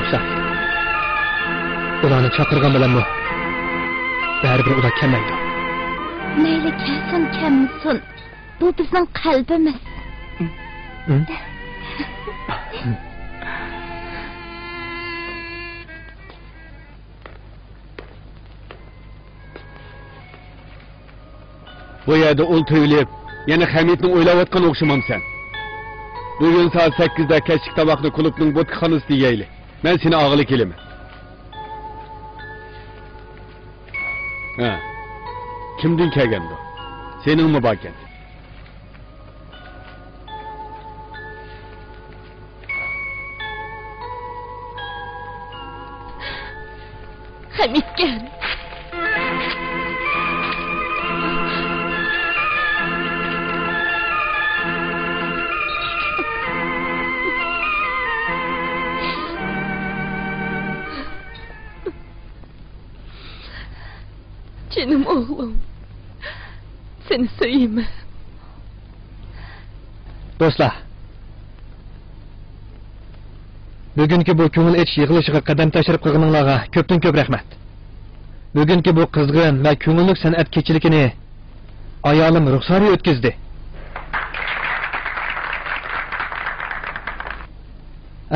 ruxsat ularni chaqirgan bilanmi baribir ular kelmaydi mayli kelsin kelmasin bu bizning qalbimiz. Bu yerda o'ltirilib yana hamidni o'ylayotgan o'xshamamsan bugun soat sakkizda kechki tovoqni klubning bo'tqixonasida yeyli Ben seni ağalık elime. He. Kimdin kegen? Senin mi bakken? Bugungi bu ko'ngil etish yig'ilishiga qadam tashrif qilganinglarga ko'pdan ko'p rahmat. Bugungi bu qizg'in va ko'ngillik san'at kechiligini ayolim ruxsari o'tkazdi.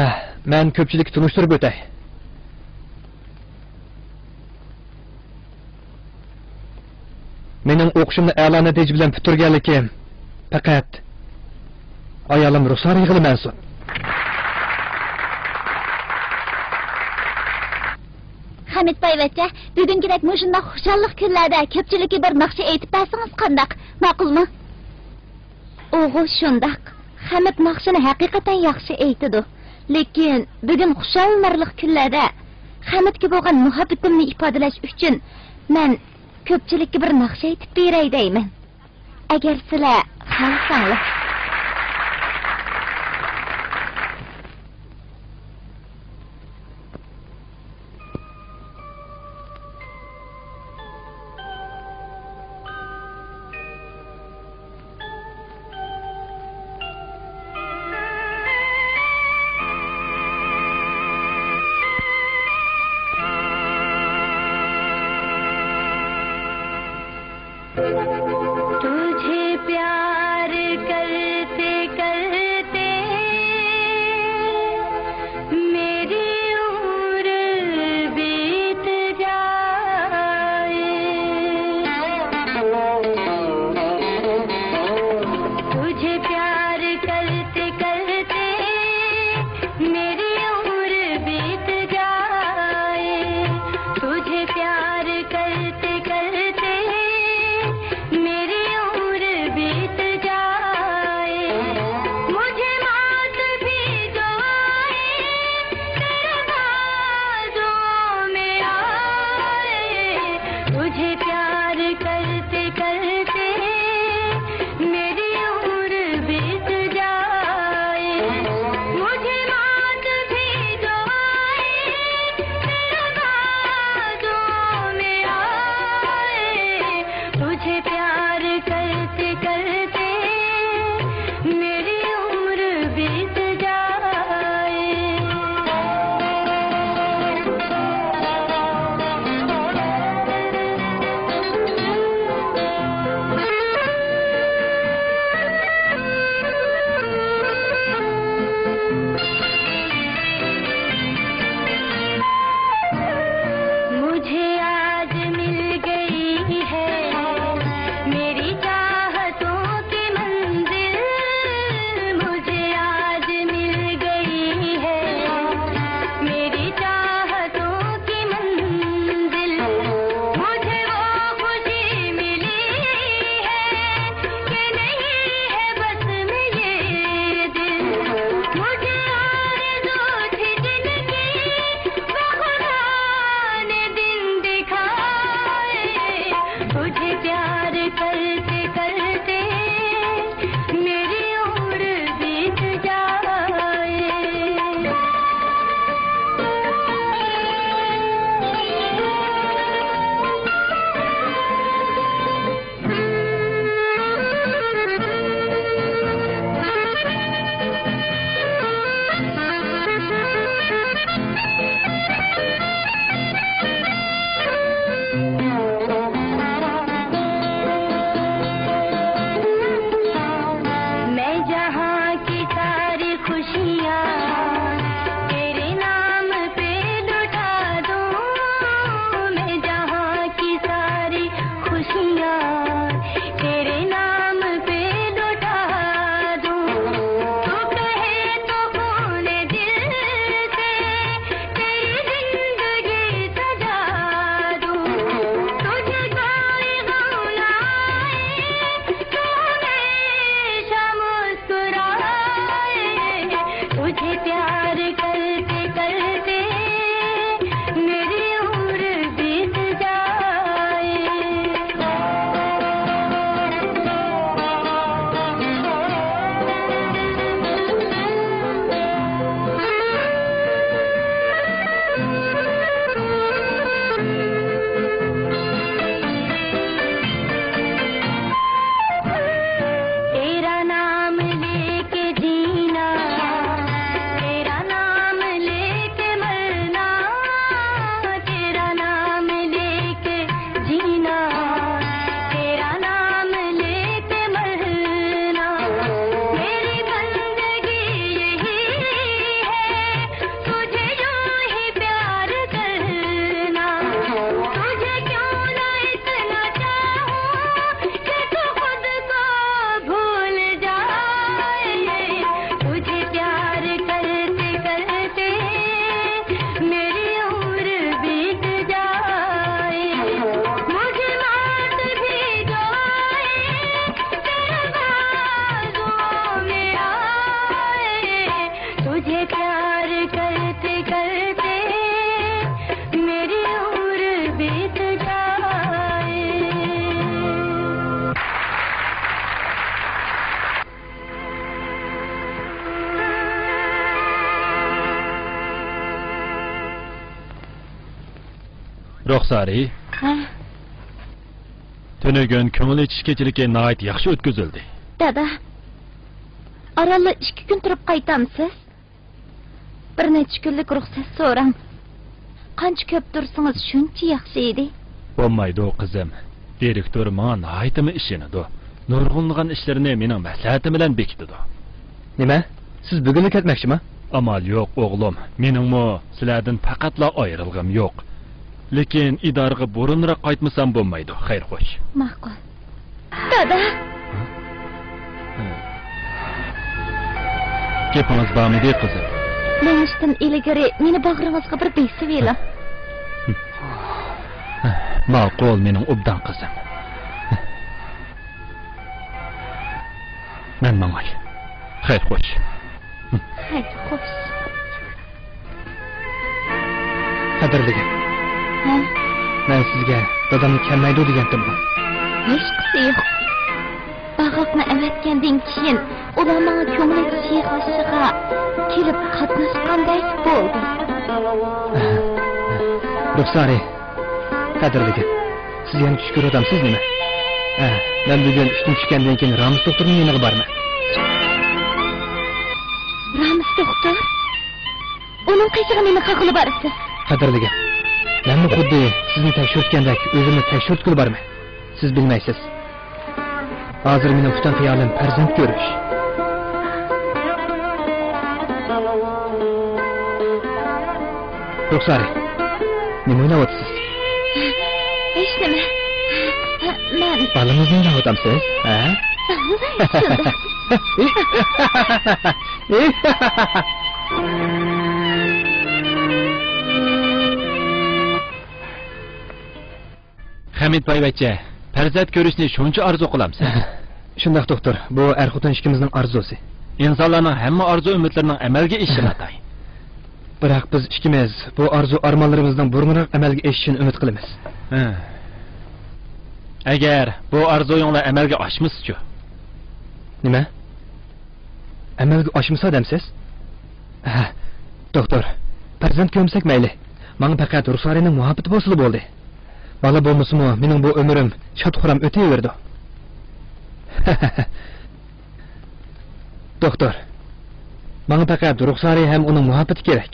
Ah man ko'pchilikka tunishtirib o'tay. Mening o'qishimni a'lo natija bilan bitirganligim faqat ayolim ruxsor yig'ili mansub hamid boyvachcha bugungidek mushundoq xushonliq kunlarda ko'pchilikka bir naqsha aytib bersangiz qandoq ma'qulmi? O'g'il shundoq. Hamid naqshini haqiqatan yaxshi aytidi lekin bugun xushallik kunlarda hamidga bo'lgan muhabbatimni ifodalash uchun men ko'pchilikka bir naqsha aytib beray deyman. Agar sizlar xohlasanglar ruxsari tuni kun ko'ngli ichishkichilikka nihoyat yaxshi o'tkazildi. Dada orolda ikki kun turib qaytamsiz bir necha kunlik ruxsat so'ram qancha ko'p tursangiz shuncha yaxshi edi. Bo'lmaydi qizim. Direktor manga nihoyatimi ishinidi nurg'unlagan ishlarni mening maslahatim bilan bekitidi nima? Siz bugunni ketmoqchimi amal yok yo'q o'g'lim. Meningmi sizlardan faqatla ayrilg'im yo'q. Lekin idoraga burunroq qaytmasam bo'lmaydi. Xayr xo'sh. Ma'qul dada! Gapingiz bormidi qizim. Minishdan ilgari meni bag'ringizga bir besib eling ma'qul mening obdan qizim. Man mangay. Xayr xo'sh. Haydi xo'sh. Qadrligim man sizga dadamni hech qisi yo'q. Bag'riqni avatgandan keyin manga ko'ngil yig'ishiga kelib qatnashgandek bo'ldi. Ruxsari qadrligim siz yana tush ko'ryapsiz nima ha man bugun ishdan tushgandan keyin ramiz doktorning yoniga borman. Ramiz doktor? Uning qishig'i nima qilib borasiz qadrligim Mən bu xuddi sizin təkşürtkəndək özümü təkşürt qıl barmı? Siz bilməysiz. Hazır minə qutan xiyalım pərzənd görmüş. Ruxsari, nima o'ynayapsiz? Hech nima. Men balimizni o'ynayapsiz, ha? Shunda. hamid boyvachcha farzand ko'rishni shuncha orzu qilamsan shundoq doktor. Bu er xotin ikkimizning orzusi. Insonlarning hamma orzu umidlarining amalga atay biroq biz ikkimiz bu orzu armonlarimizning burunroq amalga oshishini umid qilamiz. Agar bu orzuyinglar amalga oshmaschu nima? Amalga oshmasa demsiz ha doktor. Farzand ko'msak mayli. Manga faqat rusarining muhabbati bo'lsa bo'ldi bola bo'lmasimi mening bu umrim shod xuram o'taverdi doktor manga faqat ruxsari ham uning muhabbati kerak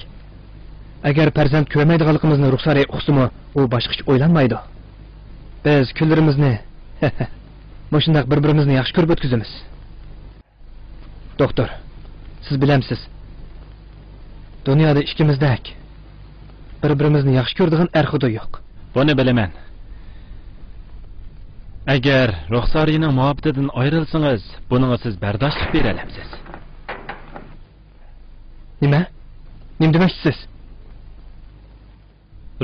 agar farzand ko'rmaydiganligimizni ruxsari uqsimi u boshqacha o'ylanmaydi biz kunlarimizni mushundoq bir birimizni yaxshi ko'rib o'tkazamiz doktor siz bilamsiz dunyoda ikkimizdek bir birimizni yaxshi ko'radigan er xudo yo'q buni bilaman. Agar ruxsorining muhabbatidan ayrilsangiz buninga siz bardoshlik bera olamsiz nima? Nima demoqchisiz?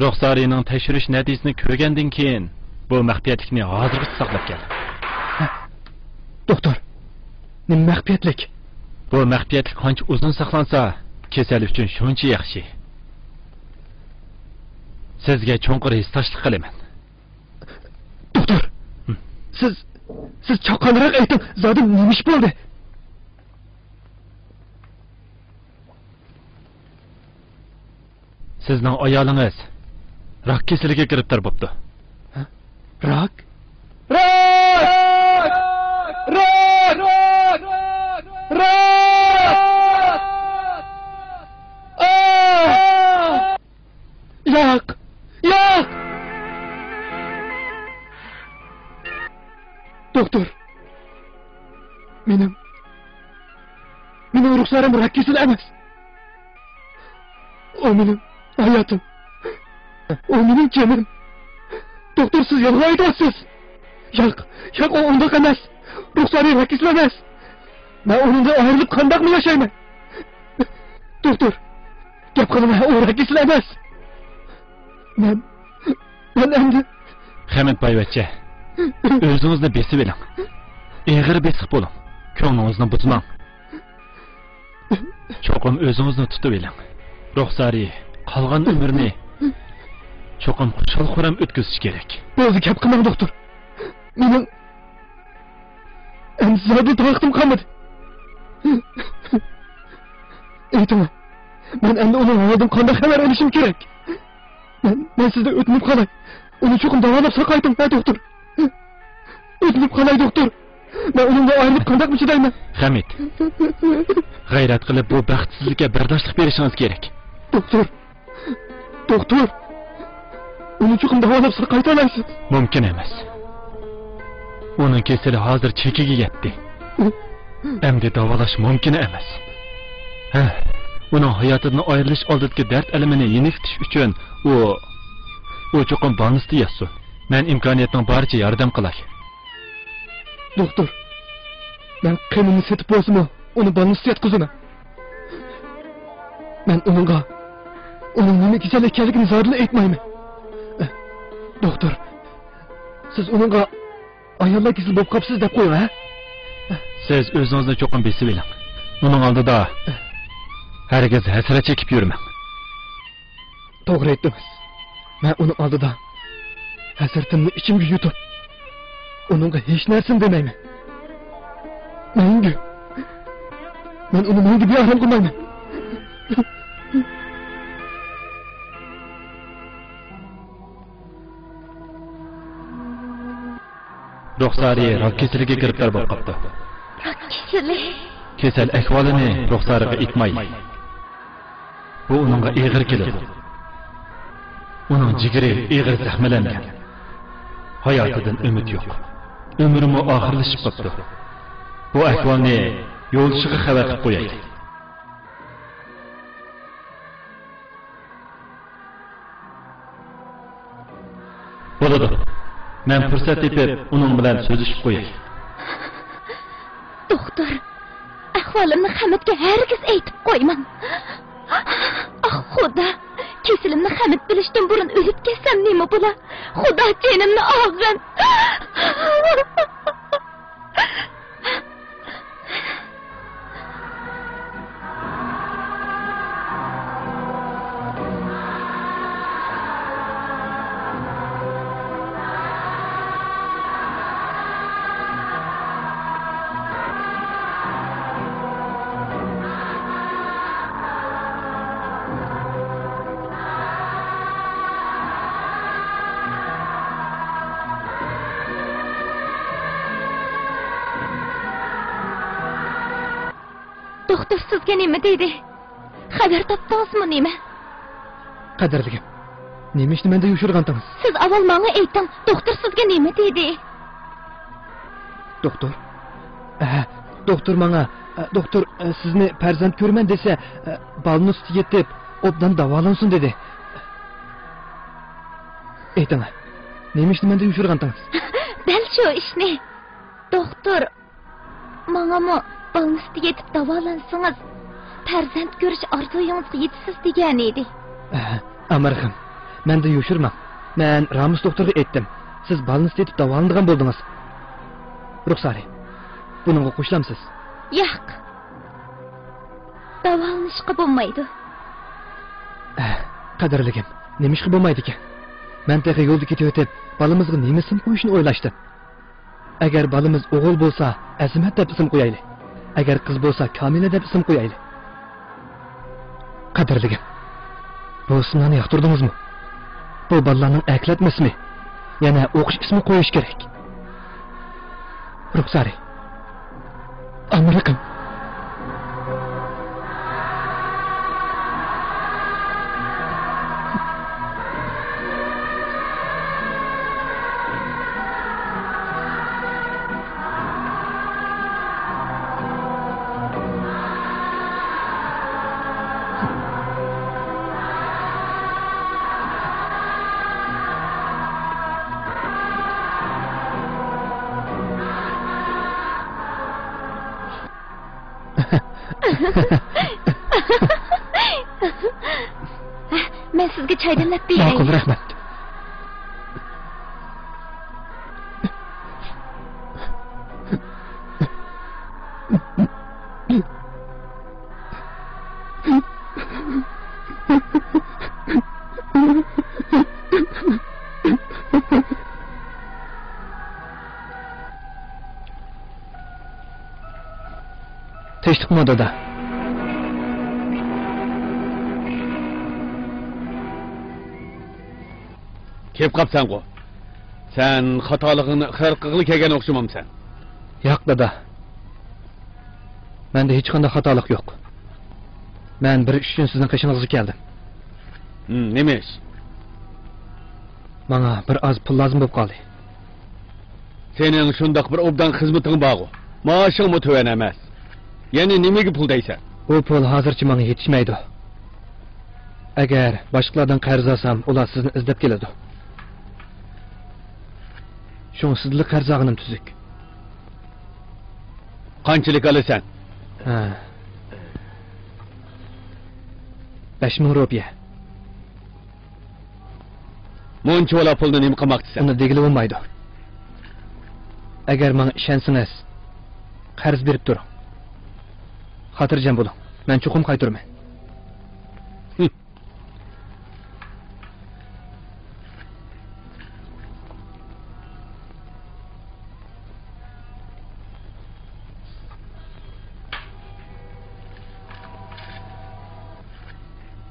Ruxsorining tekshirish natijasini ko'rgandan keyin bu maxfiyatlikni hozirgacha saqlab kel. Doktor nima maxfiyatlik? Bu maxfiyatlik qancha uzun saqlansa kasal uchun shuncha yaxshi sizga cho'nqir hissdoshlik qilaman doktor! Siz siz chaqqonroq ayting zodim nima ish bo'ldi? Sizning ayolingiz rak kasaliga giribtor bo'pti rak rak Doktor. Benim. Benim ruhsarım bırak kesilemez. O benim hayatım. O benim canım. Doktor siz yalan aytasız. Yak, yak o onda kalmaz. Ruhsarı bırak kesilemez. Ben onunla ayrılıp kandak mı yaşayayım? Doktor. Gap kılıma o bırak kesilemez. Ben, ben emdi. Hemen payvetçe o'zingizni besib eling eg'ir besiq bo'ling ko'nglingizni buzmang cho'qim o'zingizni tutib eling ruxsari qolgan umrni cho'qim xushol xuram o'tkazish kerak bo'ldi gap qilmang doktor. Mening endi zodi toqatim qolmadi aytaman man endi uning holidan qanday xabar olishim kerak man sizdan o'tinib qolay uni cho'qim davolab saqaytim ha doktor o'tinib qolay doktor. Man undan ayrilib qandoq chidayman hamid g'ayrat qilib bu baxtsizlikka bardoshlik berishingiz kerak. Doktor. Doktor. Uni cho'qim davolab saqayta olasiz mumkin emas. Uning kasali hozir chekiga yetdi. Endi davolash mumkin emas. Ha uning hayotidan ayrilish oldidagi dard alamini yeniktish uchun u u cho'qim balnisda yassin man imkoniyatning boricha yordam qilay Doktor. Ben kendimi setip bozma. Onu bana nusiyat kuzuna. Ben onunla... Onun nimi güzel ekerlikini zarlı etmeyim. Eh, doktor. Siz onunla... Ayarla gizli bop kapsız da koyun ha? Eh. Siz özünüzde çokun besi bilin. Onun aldı da... Eh. Herkes hesret çekip yürümem. Doğru ettiniz. Ben onun aldı da... Hesretimini içimde yutup... Onunla hiçlersin demeyin. Mengi. Ben onu mengi bir aram kumayın. ruxsari rokkesiliga giribgar bo'lib qolibdi rokkesili kasal ahvolini ruxsariga aytmay bu uningga ig'ir keladi uning jigiri ig'ir zaxmalangan hayotidan umid yo'q umrimi oxirlashib qolibdi. Bu ahvolni yo'lchiga xabar qilib qo'yaylik. Bo'ladi. Man fursat tepib uning bilan so'zlashib qo'yay Doktor, ahvolimni Hamidga hargiz aytib qo'yman. Ah, Xudo, kesilimni Hamid bilishdan burun o'lib ketsam nima bo'ladi Xudo jinimni olg'in. Sizga nima deydi? Xabar topdingizmi nima? qadrligim nima ishni menda yushirgandingiz Siz avval menga ayting, doktor sizga nima deydi? doktor ha doktor manga doktor sizni farzand ko'rman desa eh, balnus yetib obdan davolansin dedi ayting nima ishni menda yushirgandingiz Dal shu ishni. Doktor, mangami balnisda yetib davolansangiz, farzand ko'rish orzuyingizga yetasiz degan edi. amirxim menda yushirmang man ramus doktorga aytdim. Siz balnisda yetib davolanadigan bo'ldingiz. Ruxsari buningga qo'shilamsiz Yo'q. Davolanishga bo'lmaydi. Eh, qadrligim nima ishqi bo'lmaydi ekan. Man texa yo'lda ketayotib bolamizga nima ism qo'yishni o'ylashdim. Agar bolamiz o'g'il bo'lsa azimat deb ism qo'yaylik. Agar qiz bo'lsa kamila deb ism qo'yaylik qadrligim bu ismlarni yoqtirdingizmi bu bolalarning aklatma ismi yana o'qish ismi qo'yish kerak ruxsari amriqim odada. Kep kapsan ko. Sen hatalıkını, hırkıklı kegen okşumam sen. Yok dada. Mende hiç kanda hatalık yok. Ben bir iş için sizin kaşınızı geldim. Hmm, neymiş? Bana bir az pul lazım bu kaldı. Senin şundak bir obdan hizmetin bağı. Maaşın mı tövenemez? Yani nimegi puldaysa? Bu pul hazırçı bana yetişmeydi. Eğer başkalardan qarz alsam, ular sizni izlep keledi. Şun sizli qarz ağınım tüzük. Qançilik alısan? Ha. 5000 rupiya. Muncha ola pulni nima qilmoqchisan? Uni degili bo'lmaydi. Agar menga ishonsanglar, qarz berib turing. Hatırlayacağım bunu. Ben çokum kaydırma.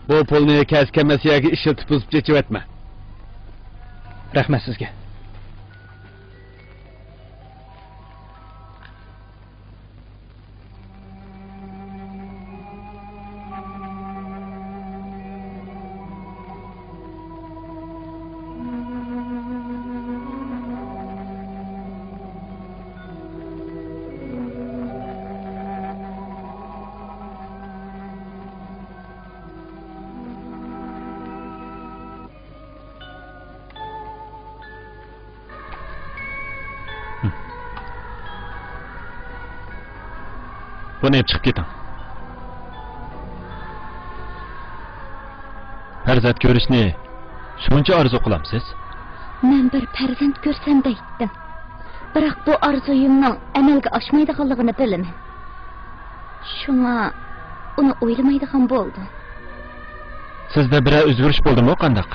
Bu polniye kəs kəməsi yəki işil tıpız çeçiv etmə. Ep chiqib keting farzand ko'rishni shuncha orzu qilamsiz Men bir farzand ko'rsam deydim. Biroq bu orzuyimning amalga oshmaydiganligini bilaman. Shunga uni o'ylamaydigan bo'ldim. sizda biror o'zgarish bo'ldimi qandaq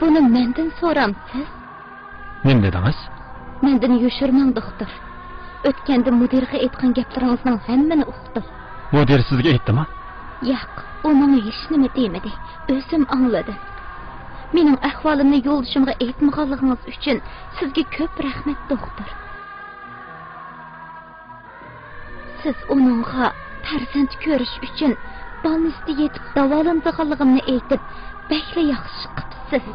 Buni mendan so'ramsiz. nima dedingiz Mendan yushirmang doktor. O'tganda mudirga aytgan gaplaringizning hammani uqdim. mudir sizga aytdimi Yo'q, u menga hech nima demadi. O'zim angladim. Mening ahvolimni yo'ldoshimga aytmaganligingiz uchun sizga ko'p rahmat, doktor. Siz uningga farzand ko'rish uchun balnisda yetib davolanadiganligimni aytib, bakla yaxshi qilibsiz.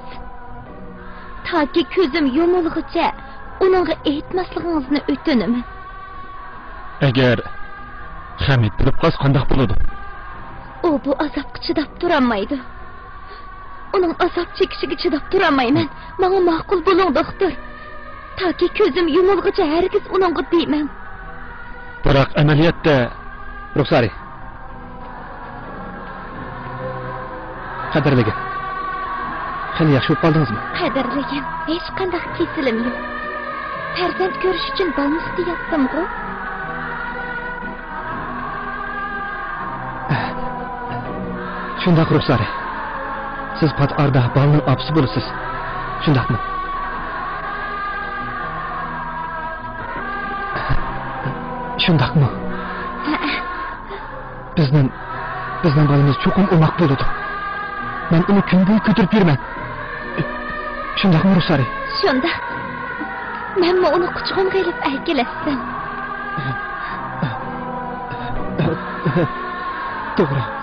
Toki ko'zim yumilg'icha uningga aytmasligingizni o'tinaman. Agar hamid bilib qolsa qandaq bo'ladi? U bu azobga chidab turolmaydi. Uning azob chekishiga chidab turolmayman. Manga ma'qul bo'ling doktor. Toki ko'zim yumilg'icha hargiz uningga deyman. Biroq amaliyotda ruxsari qadrligim. Qani yaxshi bo'lib qoldingizmi? Qadrligim hech qanday kesilim yo'q. Farzand ko'rish uchun balnisda yotdim-ku Şundak ruhsarı. Siz pat arda balının apsı bulursunuz. Şundak mı? Şundak mı? Bizden, bizden balımız çok umak buludu. Ben onu gün boyu götürüp yürümen. Şundak mı ruhsarı? Şundak. Ben mi onu kucağımda elip erkelesin? Doğru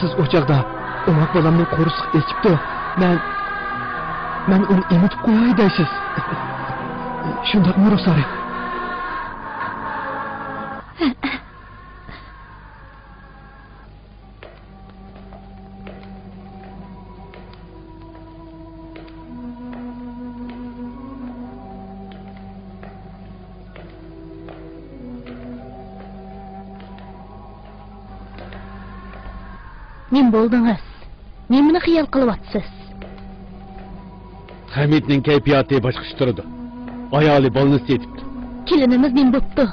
siz ocakda o'mak bolamni qo'riqsiz ekibdi man man uni emitib qo'yay deysiz shundoqmi ruxsor bo'ldingiz nimani xiyol qilyapsiz. Hamidning kayfiyati boshqacha turadi ayoli bolnisi yetibdi. Kelinimiz men bo'pti.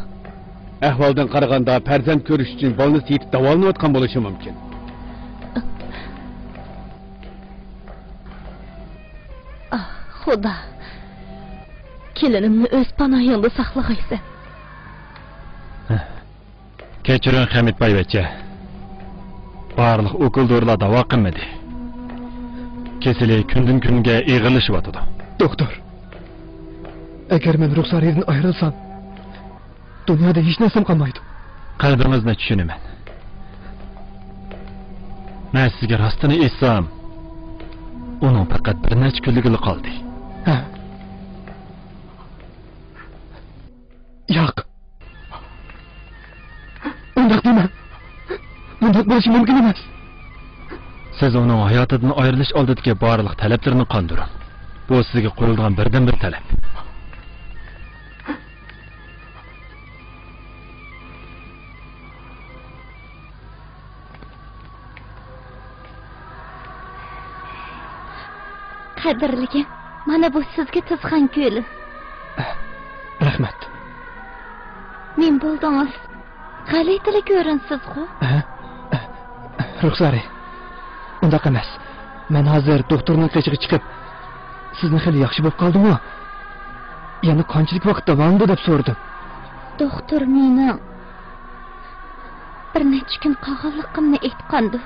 Ahvoldan qaraganda farzand ko'rish uchun bolnisi yetib davolanayotgan bo'lishi mumkin. Ah xudo. Kelinimni o'z panohingda saqlag'aysan. Kechiring hamid o'kil dorilar davo qilmadi kasali kundan kunga ig'irlashyotidi doktor agar men ruxsariydan ayrilsam dunyoda hech narsam qolmaydi qalbingizni tushunaman man sizga rostini aytsam uning faqat bir necha kunligina qoldi ha qilishi mumkin emas. Siz uning hayotidan ayrilish oldidagi barliq talablarini qondiring. Bu sizga qo'yilgan birdan bir talab. Qadrligim mana bu sizga tizg'an gul rahmat. Men bo'ldingiz. G'alitili ko'rinsiz ku ruxsari undaq emas. Man hozir doktorning qishiga chiqib sizni xili yaxshi bo'lib qoldimi yana qanchalik vaqt davomida deb so'radim. Doktor meni bir necha kun qolganligimni aytgandi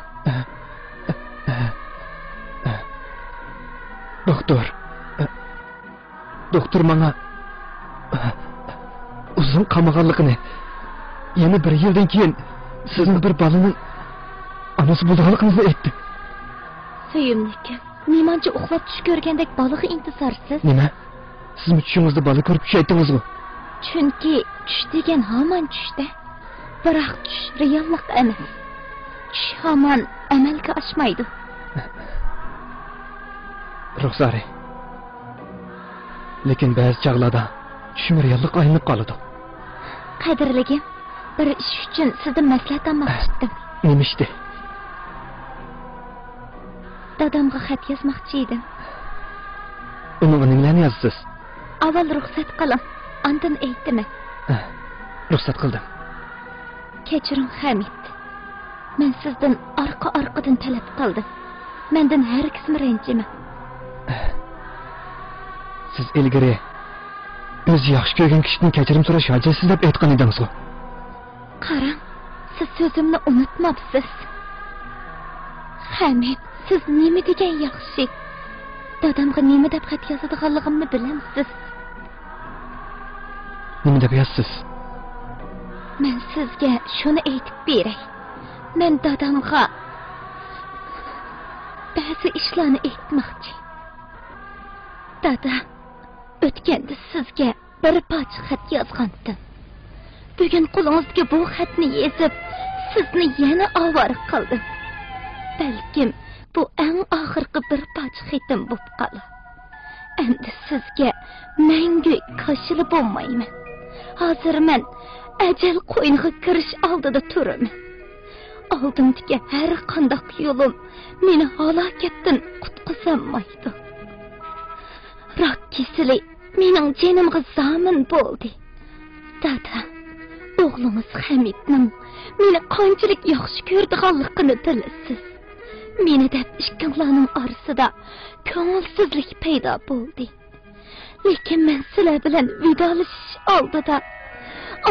doktor doktor manga uzun qamag'anligini yana bir yildan keyin sizni bir bolani onasi bo'lganligingizni aytdi suyimlikim nemancha uxlab tush ko'rgandek bolig'i intizorsiz nima? Sizmi tushingizda bola ko'rib tush aytdingizmi? Chunki tush degan hamon tushda. Biroq tush reallik emas. Tush hamon amalga oshmaydi. Ruxsari. Lekin ba'zi chog'larda tushim reallik aylanib qoladi. Qadrligim bir ish uchun sizdan maslahat olmoqchi edim nima ishdi dadamga xat yozmoqchi edim. Unga nimalarni yozasiz. Avval ruxsat qiling andin aytaman ruxsat qildim. Kechiring hamid men sizdan orqa orqadan talab qildim. Mendan hargizmi ranjima. Siz ilgari o'zi yaxshi ko'rgan kishidan kechirim so'rash hojatisiz deb aytgan edingiz qarang siz so'zimni unutmabsiz. Hamid siz nima degan yaxshi? Dadamga nima deb xat yozadiganligimni bilamsiz. Nima deb yozsiz men sizga shuni aytib beray. Men dadamga ba'zi ishlarni aytmoqchi. Dada o'tganda sizga bir poch xat yozgandim. Bugun qo'lingizga bu xatni yezib sizni yana ovora qildim. Balkim bu eng oxirgi bir poch xatim bo'lib qoldi. Endi sizga mangu qoshilib bo'lmayman. Hozir men ajal qo'yniga kirish oldida turaman. Oldimdagi har qandoq yo'lim meni halokatdan qutqizolmaydi rak kesili mening jonimga zomin bo'ldi. Dada o'g'lingiz hamidning meni qanchalik yaxshi ko'rdiganligini bilasiz. Meni deb ikkinglarning orasida ko'ngilsizlik paydo bo'ldi lekin men sizlar bilan vidolashish oldida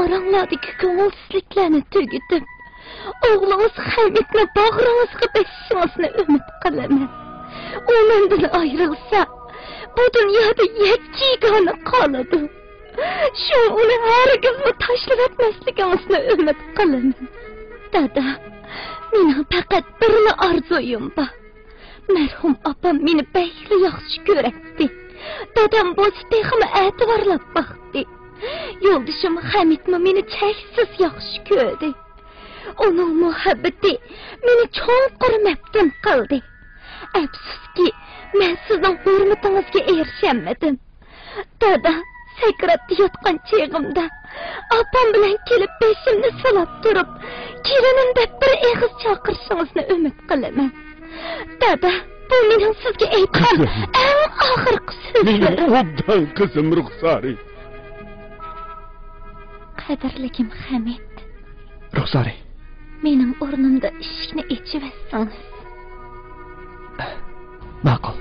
oranglardagi ko'ngilsizliklarni tugitib o'g'lingiz hamidni bag'ringizga besishingizni umid qilaman u mendan ayrilsa bu dunyoda yakkigona qoladi shu uni hargizmi tashlab etmasligingizni umid qilaman dada mening faqat birla orzuyim bor. Marhum opam meni bayli yaxshi ko'rardi dadam bo'lsa texmi e'tiborlab boqdi. Yo'ldishim hamidmi meni cheksiz yaxshi ko'rdi. Uning muhabbati meni cho'nqir maftun qildi. Afsuski men sizning hurmatingizga erisholmadim dada sakratda yotgan cheg'imda opam bilan kelib beshimni silab turib kelinim deb bir eg'iz chaqirishingizni umid qilaman. Dada bu mening sizga aytgan eng oxirgi so'zlarim obdan qizim ruxsari. Qadrligim hamid. Ruxsari. Mening o'rnimda eshikni ichiversangiz ma'qul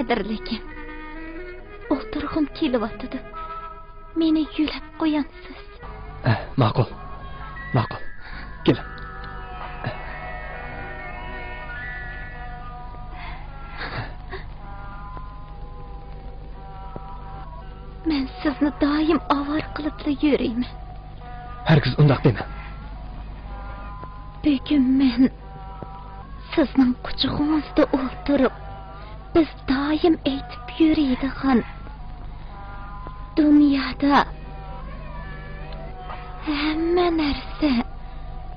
qadrligim o'ltirg'im o'tirg'im meni yulab qo'yansiz ah, ma'qul. Narsa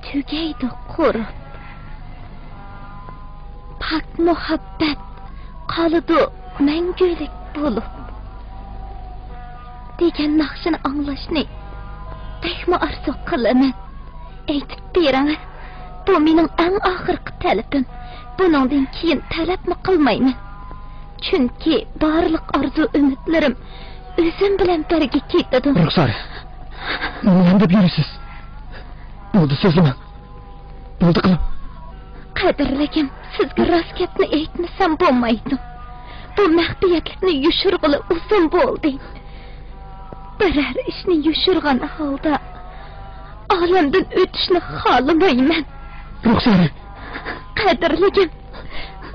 tugaydi qurib pak muhabbat qolidi mangulik bo'lib degan naqshini anglashni bekmi orzu qilaman aytib beraman bu mening eng oxirgi talabim buningdan keyin talabmi qilmayman chunki barliq orzu umidlarim o'zim bilan birga ketadi ruxsor nima deb yurasiz bo'ldi so'zlama bo'ldi qilib qadrligim sizga rost gapni aytmasam bo'lmaydi. Bu maxfiyatlikni yushirg'ili uzun bo'ldi. Biror ishni yushirgan holda olamdan o'tishni xohlamayman ruxsora qadrligim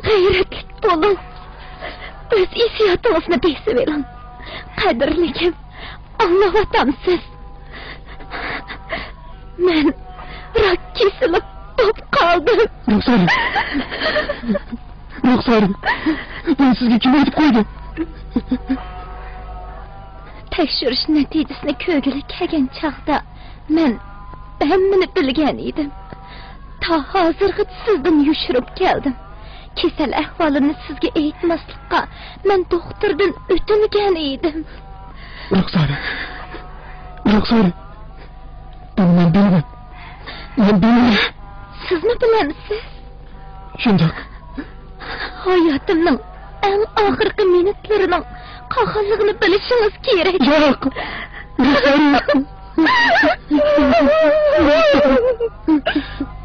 g'ayratli bo'ling o'z hisiyotingizni besiveling qadrligim anglayotamsiz men rak kesilib bo'lib qoldim ruxsora ruxsora buni sizga kim aytib qo'ydi tekshirish natijasini ko'gili kelgan chog'da men hammani bilgan edim to hozirgi sizdan yushirib keldim kasal ahvolini sizga aytmaslikqa men doktordan o'tingan edim ruxsora ruxsora buni men bilaman men bilaman sizni bilamsiz shundoq hayotimning eng oxirgi minutlarining qolganligini bilishingiz kerak. Yo'q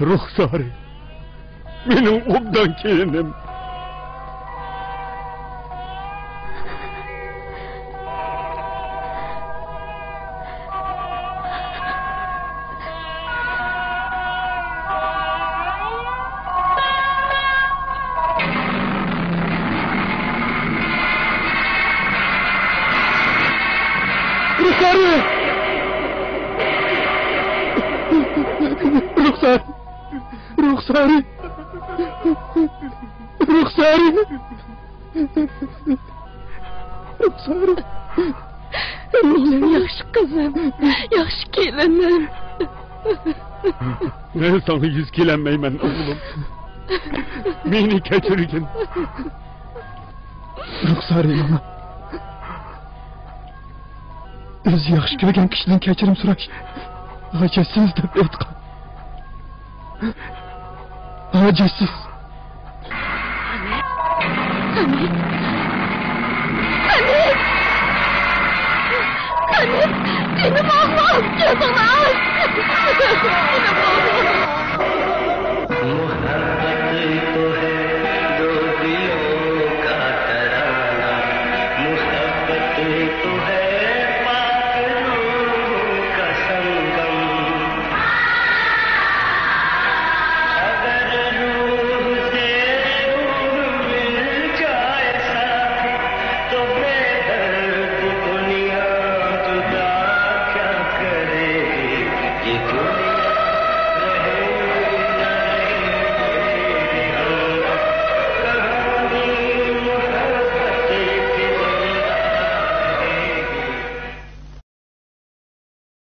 ruhsarı benim obdan kelinim Etkilenmeyin ben oğlum. Beni kaçırıcın. Ruxar eyvana. Öz yaxşı görgən kişiden keçirim suraş. Acəsiz də etqan. Acəsiz.